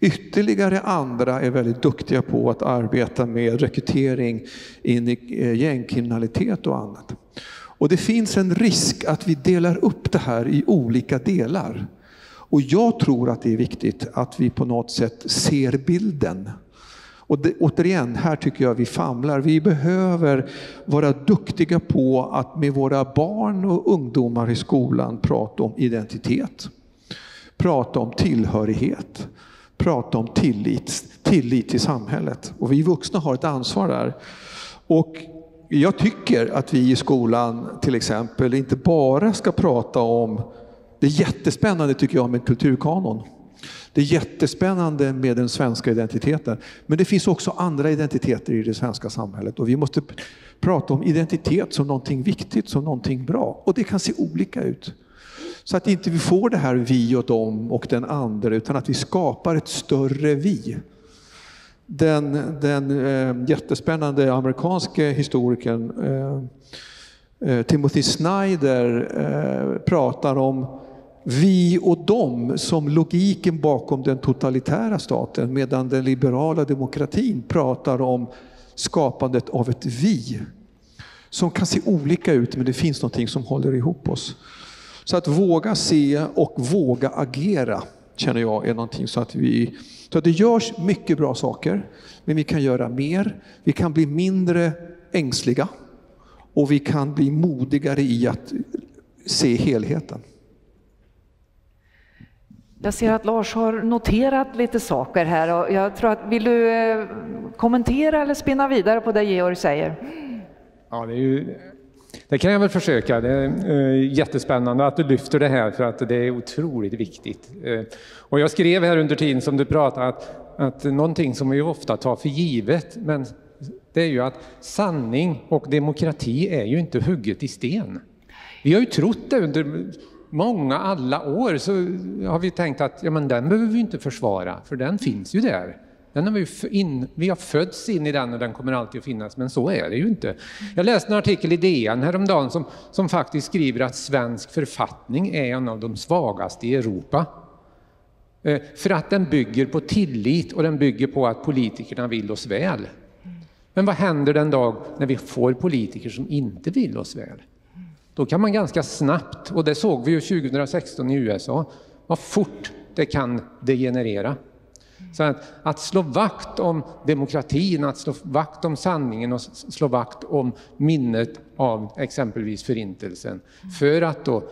Ytterligare andra är väldigt duktiga på att arbeta med rekrytering in i eh, gängkriminalitet och annat. Och det finns en risk att vi delar upp det här i olika delar. Och jag tror att det är viktigt att vi på något sätt ser bilden. Och det, återigen, här tycker jag vi famlar. Vi behöver vara duktiga på att med våra barn och ungdomar i skolan prata om identitet. Prata om tillhörighet. Prata om tillit, tillit till samhället. Och vi vuxna har ett ansvar där. Och jag tycker att vi i skolan till exempel inte bara ska prata om det är jättespännande tycker jag med kulturkanon. Det är jättespännande med den svenska identiteten. Men det finns också andra identiteter i det svenska samhället och vi måste prata om identitet som någonting viktigt, som någonting bra. Och det kan se olika ut. Så att inte vi får det här vi och dem och den andra utan att vi skapar ett större vi. Den, den eh, jättespännande amerikanske historikern eh, eh, Timothy Snyder eh, pratar om vi och dem som logiken bakom den totalitära staten medan den liberala demokratin pratar om skapandet av ett vi. Som kan se olika ut men det finns någonting som håller ihop oss. Så att våga se och våga agera känner jag är någonting så att vi... Så att det görs mycket bra saker men vi kan göra mer. Vi kan bli mindre ängsliga och vi kan bli modigare i att se helheten. Jag ser att Lars har noterat lite saker här och jag tror att, vill du eh, kommentera eller spinna vidare på det Georg säger? Ja, det, ju, det kan jag väl försöka. Det är eh, jättespännande att du lyfter det här för att det är otroligt viktigt. Eh, och jag skrev här under tiden som du pratade att, att någonting som vi ofta tar för givet, men det är ju att sanning och demokrati är ju inte hugget i sten. Vi har ju trott det under många, alla år så har vi tänkt att ja, men den behöver vi inte försvara, för den finns ju där. Den har vi, in, vi har fötts in i den och den kommer alltid att finnas, men så är det ju inte. Jag läste en artikel i DN häromdagen som, som faktiskt skriver att svensk författning är en av de svagaste i Europa. Eh, för att den bygger på tillit och den bygger på att politikerna vill oss väl. Men vad händer den dag när vi får politiker som inte vill oss väl? Då kan man ganska snabbt, och det såg vi ju 2016 i USA, vad fort det kan degenerera. Så att, att slå vakt om demokratin, att slå vakt om sanningen och slå vakt om minnet av exempelvis Förintelsen. För att då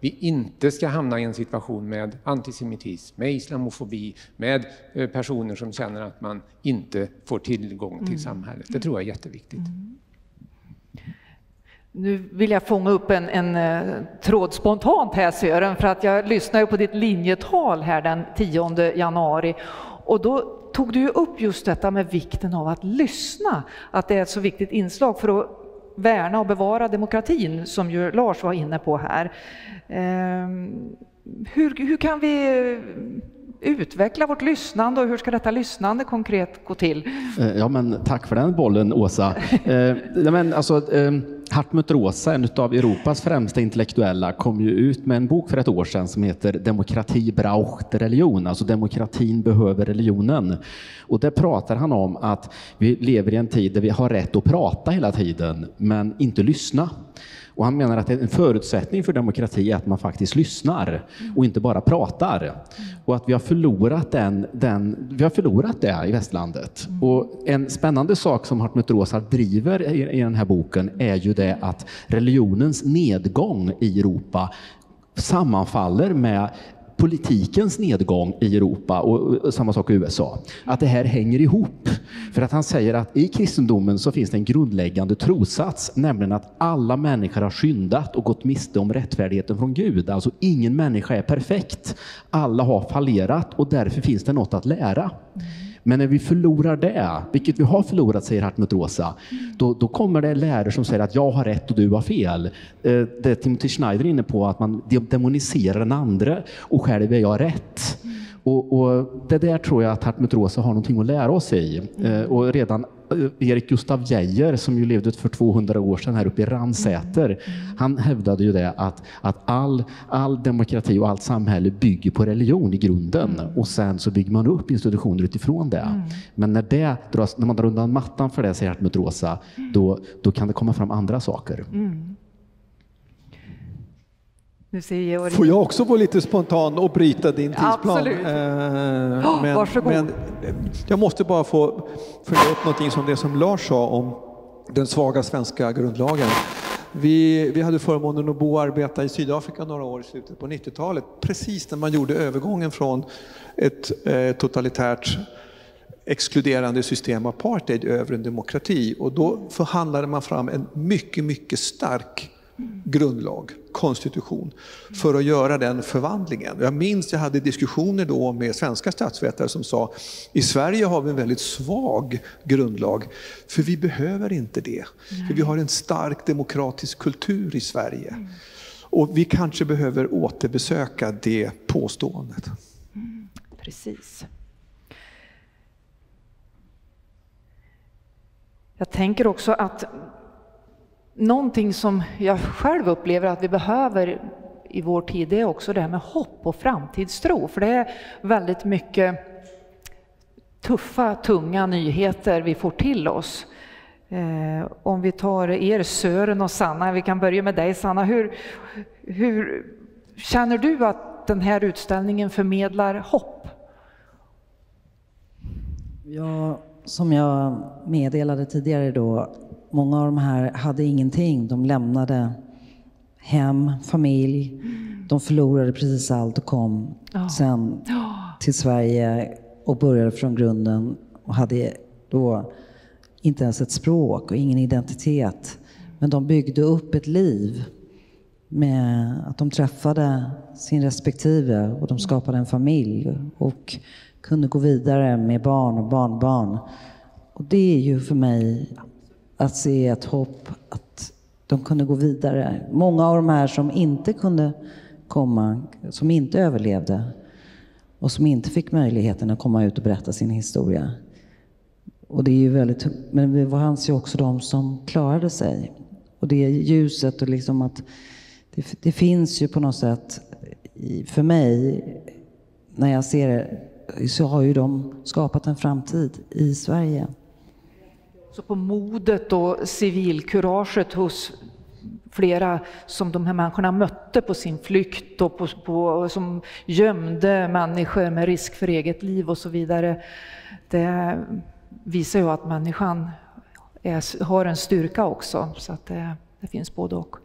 vi inte ska hamna i en situation med antisemitism, med islamofobi, med eh, personer som känner att man inte får tillgång till mm. samhället. Det tror jag är jätteviktigt. Mm. Nu vill jag fånga upp en, en uh, tråd spontant här Sören, för att jag lyssnade på ditt linjetal här den 10 januari och då tog du ju upp just detta med vikten av att lyssna, att det är ett så viktigt inslag för att värna och bevara demokratin som ju Lars var inne på här. Ehm, hur, hur kan vi utveckla vårt lyssnande och hur ska detta lyssnande konkret gå till? Eh, ja, men tack för den bollen Åsa. eh, men alltså, eh, Hartmut Rosa, en av Europas främsta intellektuella, kom ju ut med en bok för ett år sedan som heter Demokrati braucht religion, alltså demokratin behöver religionen. Och där pratar han om att vi lever i en tid där vi har rätt att prata hela tiden, men inte lyssna. Och han menar att en förutsättning för demokrati är att man faktiskt lyssnar och inte bara pratar. Och att vi har förlorat, den, den, vi har förlorat det i västlandet. Och en spännande sak som Hartmut Rosa driver i, i den här boken är ju det att religionens nedgång i Europa sammanfaller med politikens nedgång i Europa och samma sak i USA. Att det här hänger ihop. För att han säger att i kristendomen så finns det en grundläggande trosats, nämligen att alla människor har skyndat och gått miste om rättfärdigheten från Gud. Alltså ingen människa är perfekt. Alla har fallerat och därför finns det något att lära. Men när vi förlorar det, vilket vi har förlorat, säger Hartmut Rosa, då, då kommer det lärare som säger att jag har rätt och du har fel. Eh, det Timothy Schneider är inne på, att man demoniserar den andra och själv är jag rätt. Och, och, det där tror jag att Hartmut Rosa har någonting att lära oss i. Eh, och redan Erik Gustav Geijer som ju levde för 200 år sedan här uppe i Ransäter. Han hävdade ju det att, att all, all demokrati och allt samhälle bygger på religion i grunden och sen så bygger man upp institutioner utifrån det. Men när, det dras, när man drar undan mattan för det, säger Hartmut Rosa, då, då kan det komma fram andra saker. Nu ser Georg. Får jag också vara lite spontan och bryta din tidsplan? Absolut. Eh, Ja, varsågod. men jag måste bara få följa upp någonting som det som Lars sa om den svaga svenska grundlagen. Vi, vi hade förmånen att bo och arbeta i Sydafrika några år i slutet på 90-talet, precis när man gjorde övergången från ett eh, totalitärt exkluderande system apartheid över en demokrati. Och då förhandlade man fram en mycket, mycket stark grundlag, konstitution, för att göra den förvandlingen. Jag minns jag hade diskussioner då med svenska statsvetare som sa i Sverige har vi en väldigt svag grundlag, för vi behöver inte det. För vi har en stark demokratisk kultur i Sverige. Och vi kanske behöver återbesöka det påståendet. Precis. Jag tänker också att någonting som jag själv upplever att vi behöver i vår tid, det är också det här med hopp och framtidstro. För det är väldigt mycket tuffa, tunga nyheter vi får till oss. Eh, om vi tar er Sören och Sanna, vi kan börja med dig Sanna. Hur, hur känner du att den här utställningen förmedlar hopp? Ja, som jag meddelade tidigare då, många av de här hade ingenting. De lämnade hem, familj, de förlorade precis allt och kom sen till Sverige och började från grunden och hade då inte ens ett språk och ingen identitet. Men de byggde upp ett liv med att de träffade sin respektive och de skapade en familj och kunde gå vidare med barn och barnbarn. Och det är ju för mig att se ett hopp att de kunde gå vidare. Många av de här som inte kunde komma, som inte överlevde och som inte fick möjligheten att komma ut och berätta sin historia. Och det är ju väldigt, men det fanns ju också de som klarade sig. Och det ljuset och liksom att det, det finns ju på något sätt, för mig, när jag ser det, så har ju de skapat en framtid i Sverige. Så på modet och civilkuraget hos flera som de här människorna mötte på sin flykt och på, på, som gömde människor med risk för eget liv och så vidare. Det visar ju att människan är, har en styrka också, så att det, det finns både och.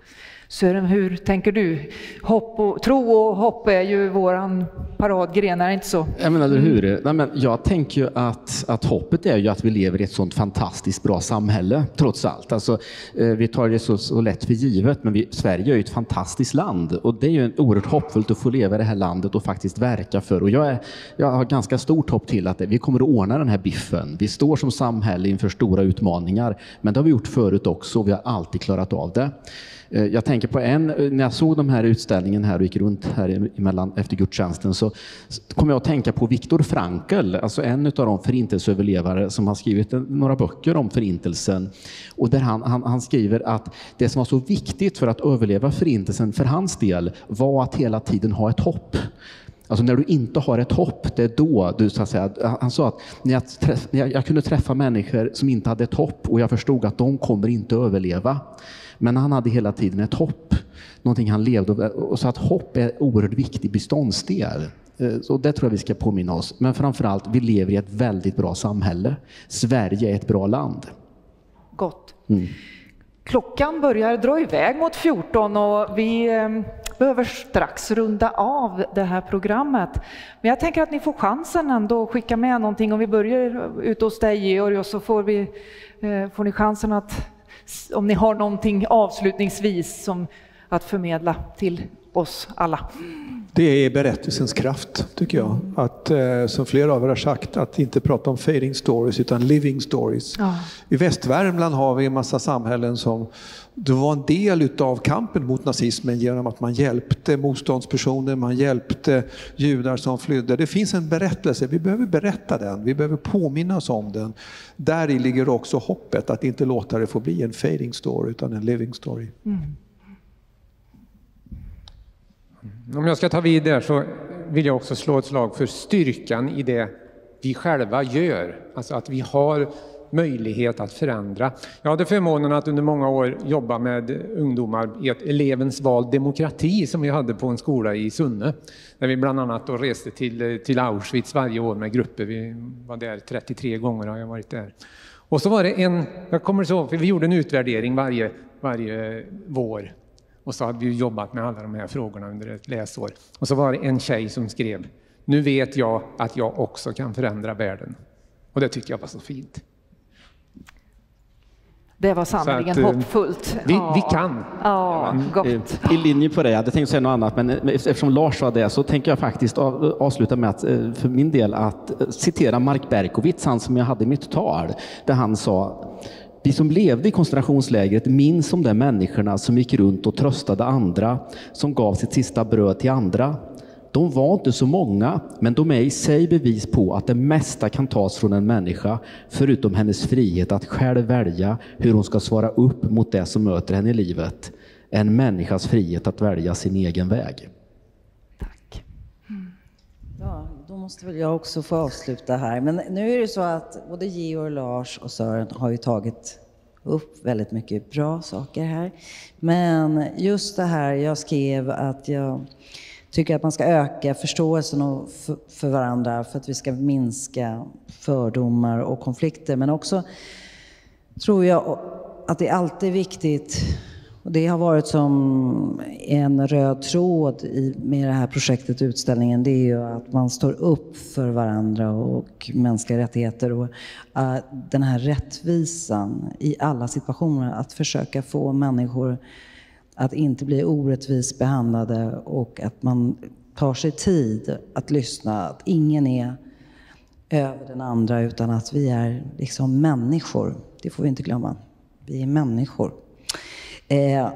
Sören, hur tänker du? Hopp och, tro och hopp är ju våran paradgren, är det inte så? Ja, men eller hur? Nej, men jag tänker ju att, att hoppet är ju att vi lever i ett sånt fantastiskt bra samhälle, trots allt. Alltså, eh, vi tar det så, så lätt för givet, men vi, Sverige är ju ett fantastiskt land och det är ju oerhört hoppfullt att få leva i det här landet och faktiskt verka för. Och jag, är, jag har ganska stort hopp till att det, vi kommer att ordna den här biffen. Vi står som samhälle inför stora utmaningar, men det har vi gjort förut också och vi har alltid klarat av det. Eh, jag tänker på en, eh, när jag såg de här utställningen här och gick runt här emellan efter gudstjänsten så kom jag att tänka på Viktor Frankl, alltså en av de förintelseöverlevare som har skrivit några böcker om förintelsen. Och där han, han, han skriver att det som var så viktigt för att överleva förintelsen för hans del var att hela tiden ha ett hopp. Alltså när du inte har ett hopp, det är då du så att säga, han sa att när jag, träff, när jag, jag kunde träffa människor som inte hade ett hopp och jag förstod att de kommer inte överleva. Men han hade hela tiden ett hopp, någonting han levde. Och så att hopp är en oerhört viktig beståndsdel. Eh, Så det tror jag vi ska påminna oss. Men framförallt, vi lever i ett väldigt bra samhälle. Sverige är ett bra land. Gott. Klockan börjar dra iväg mot 14 och vi eh, behöver strax runda av det här programmet. Men jag tänker att ni får chansen ändå att skicka med någonting. Om vi börjar ute hos dig Georg och så får, vi, eh, får ni chansen att, om ni har någonting avslutningsvis som att förmedla till oss alla. Det är berättelsens kraft, tycker jag. Att, eh, som flera av er har sagt, att inte prata om fading stories utan living stories. Ja. I Västvärmland har vi en massa samhällen som det var en del av kampen mot nazismen genom att man hjälpte motståndspersoner, man hjälpte judar som flydde. Det finns en berättelse, vi behöver berätta den, vi behöver påminna oss om den. Där ligger också hoppet att inte låta det få bli en fading story utan en living story. Mm. Om jag ska ta vid där så vill jag också slå ett slag för styrkan i det vi själva gör. Alltså att vi har möjlighet att förändra. Jag hade förmånen att under många år jobba med ungdomar i ett elevens val demokrati som vi hade på en skola i Sunne. Där vi bland annat då reste till, till Auschwitz varje år med grupper. Vi var där 33 gånger har jag varit där. Och så var det en, jag kommer så ihåg, för vi gjorde en utvärdering varje, varje vår. Och så hade vi jobbat med alla de här frågorna under ett läsår. Och så var det en tjej som skrev, nu vet jag att jag också kan förändra världen. Och det tyckte jag var så fint. Det var sannerligen eh, hoppfullt. Vi, vi kan. Ja, gott. Eh, I linje på det, jag hade tänkt säga något annat, men eh, eftersom Lars sa det så tänker jag faktiskt av- avsluta med att, för min del, att citera Mark Berkowitz, han som jag hade i mitt tal, där han sa vi som levde i koncentrationslägret minns om de människorna som gick runt och tröstade andra, som gav sitt sista bröd till andra. De var inte så många, men de är i sig bevis på att det mesta kan tas från en människa, förutom hennes frihet att själv välja hur hon ska svara upp mot det som möter henne i livet. En människas frihet att välja sin egen väg. Tack. Ja, då måste väl jag också få avsluta här. Men nu är det så att både Georg, Lars och Sören har ju tagit upp väldigt mycket bra saker här. Men just det här, jag skrev att jag tycker att man ska öka förståelsen för, för varandra för att vi ska minska fördomar och konflikter. Men också tror jag att det alltid är viktigt och det har varit som en röd tråd i, med det här projektet, och utställningen, det är ju att man står upp för varandra och mänskliga rättigheter och uh, den här rättvisan i alla situationer. Att försöka få människor att inte bli orättvist behandlade och att man tar sig tid att lyssna. Att ingen är över den andra utan att vi är liksom människor. Det får vi inte glömma. Vi är människor. Eh,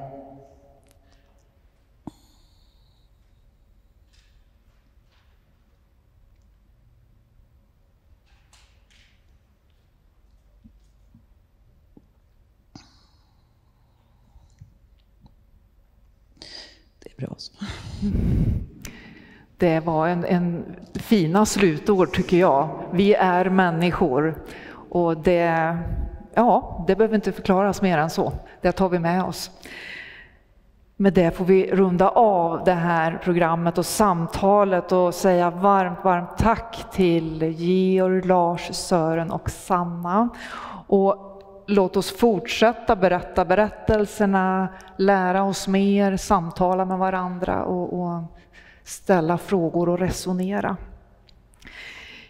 det är bra så. Det var en, en fina slutord tycker jag. Vi är människor. Och det, ja, det behöver inte förklaras mer än så. Det tar vi med oss. Med det får vi runda av det här programmet och samtalet och säga varmt, varmt tack till Georg, Lars, Sören och Sanna. Och låt oss fortsätta berätta berättelserna, lära oss mer, samtala med varandra och, och ställa frågor och resonera.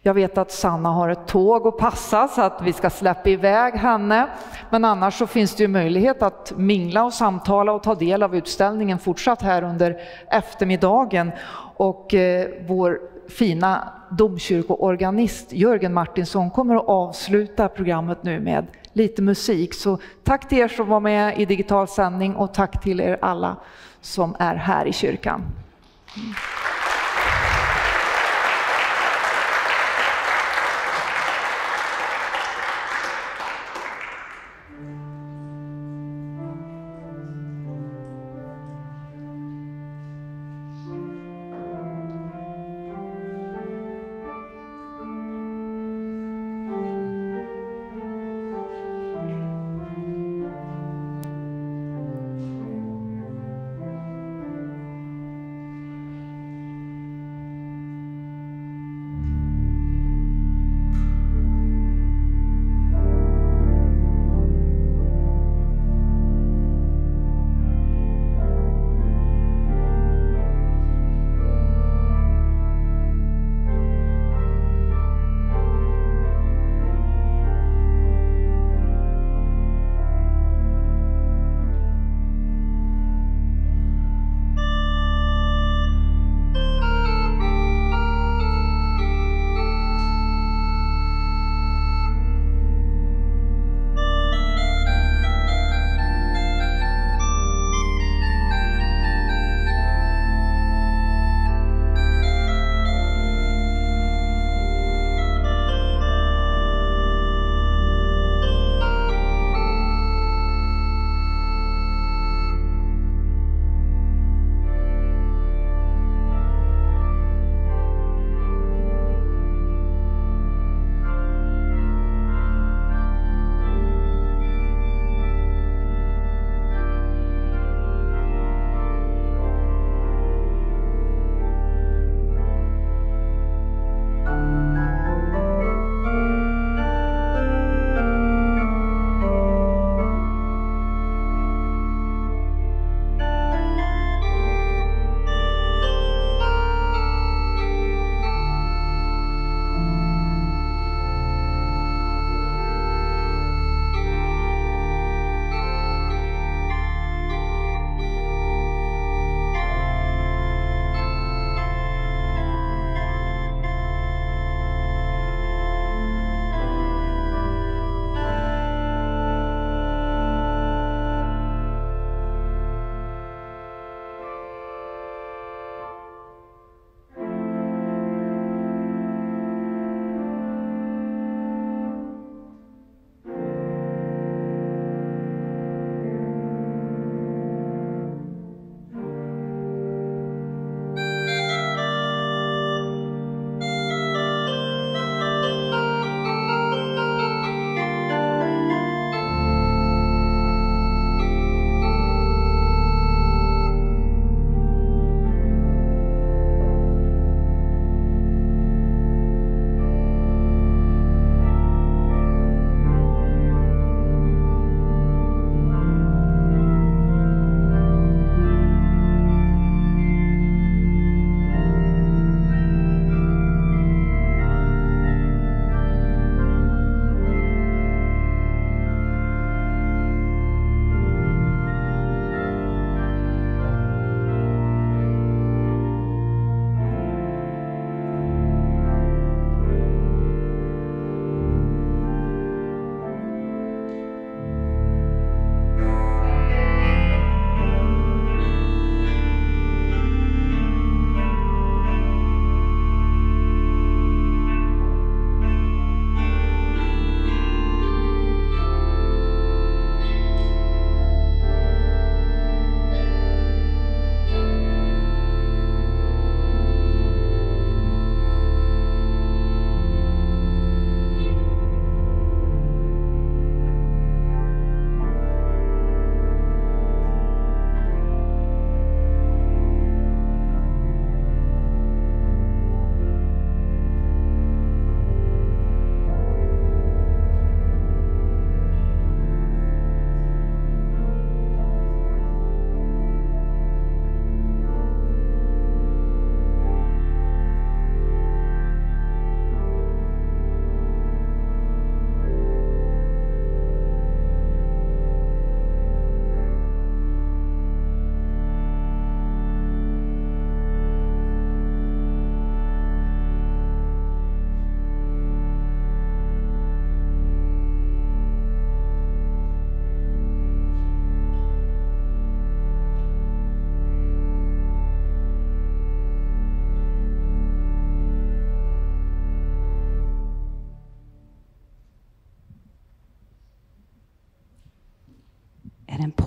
Jag vet att Sanna har ett tåg att passa så att vi ska släppa iväg henne. Men annars så finns det ju möjlighet att mingla och samtala och ta del av utställningen fortsatt här under eftermiddagen. Och eh, vår fina domkyrkoorganist Jörgen Martinsson kommer att avsluta programmet nu med lite musik. Så tack till er som var med i digital sändning och tack till er alla som är här i kyrkan.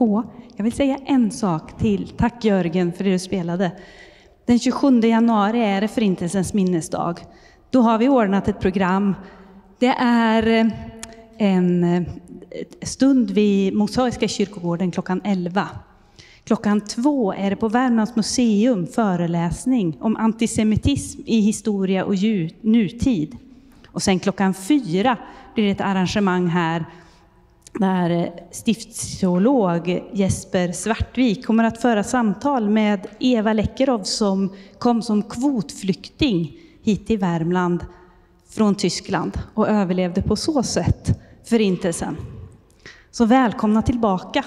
På. Jag vill säga en sak till. Tack Jörgen för det du spelade. Den 27 januari är det Förintelsens minnesdag. Då har vi ordnat ett program. Det är eh, en eh, stund vid Mosaiska kyrkogården klockan 11. Klockan två är det på Värmlands museum föreläsning om antisemitism i historia och nutid. Och sen klockan fyra blir det ett arrangemang här där eh, stiftsteolog Jesper Svartvik kommer att föra samtal med Eva Läckerov som kom som kvotflykting hit till Värmland från Tyskland och överlevde på så sätt Förintelsen. Så välkomna tillbaka!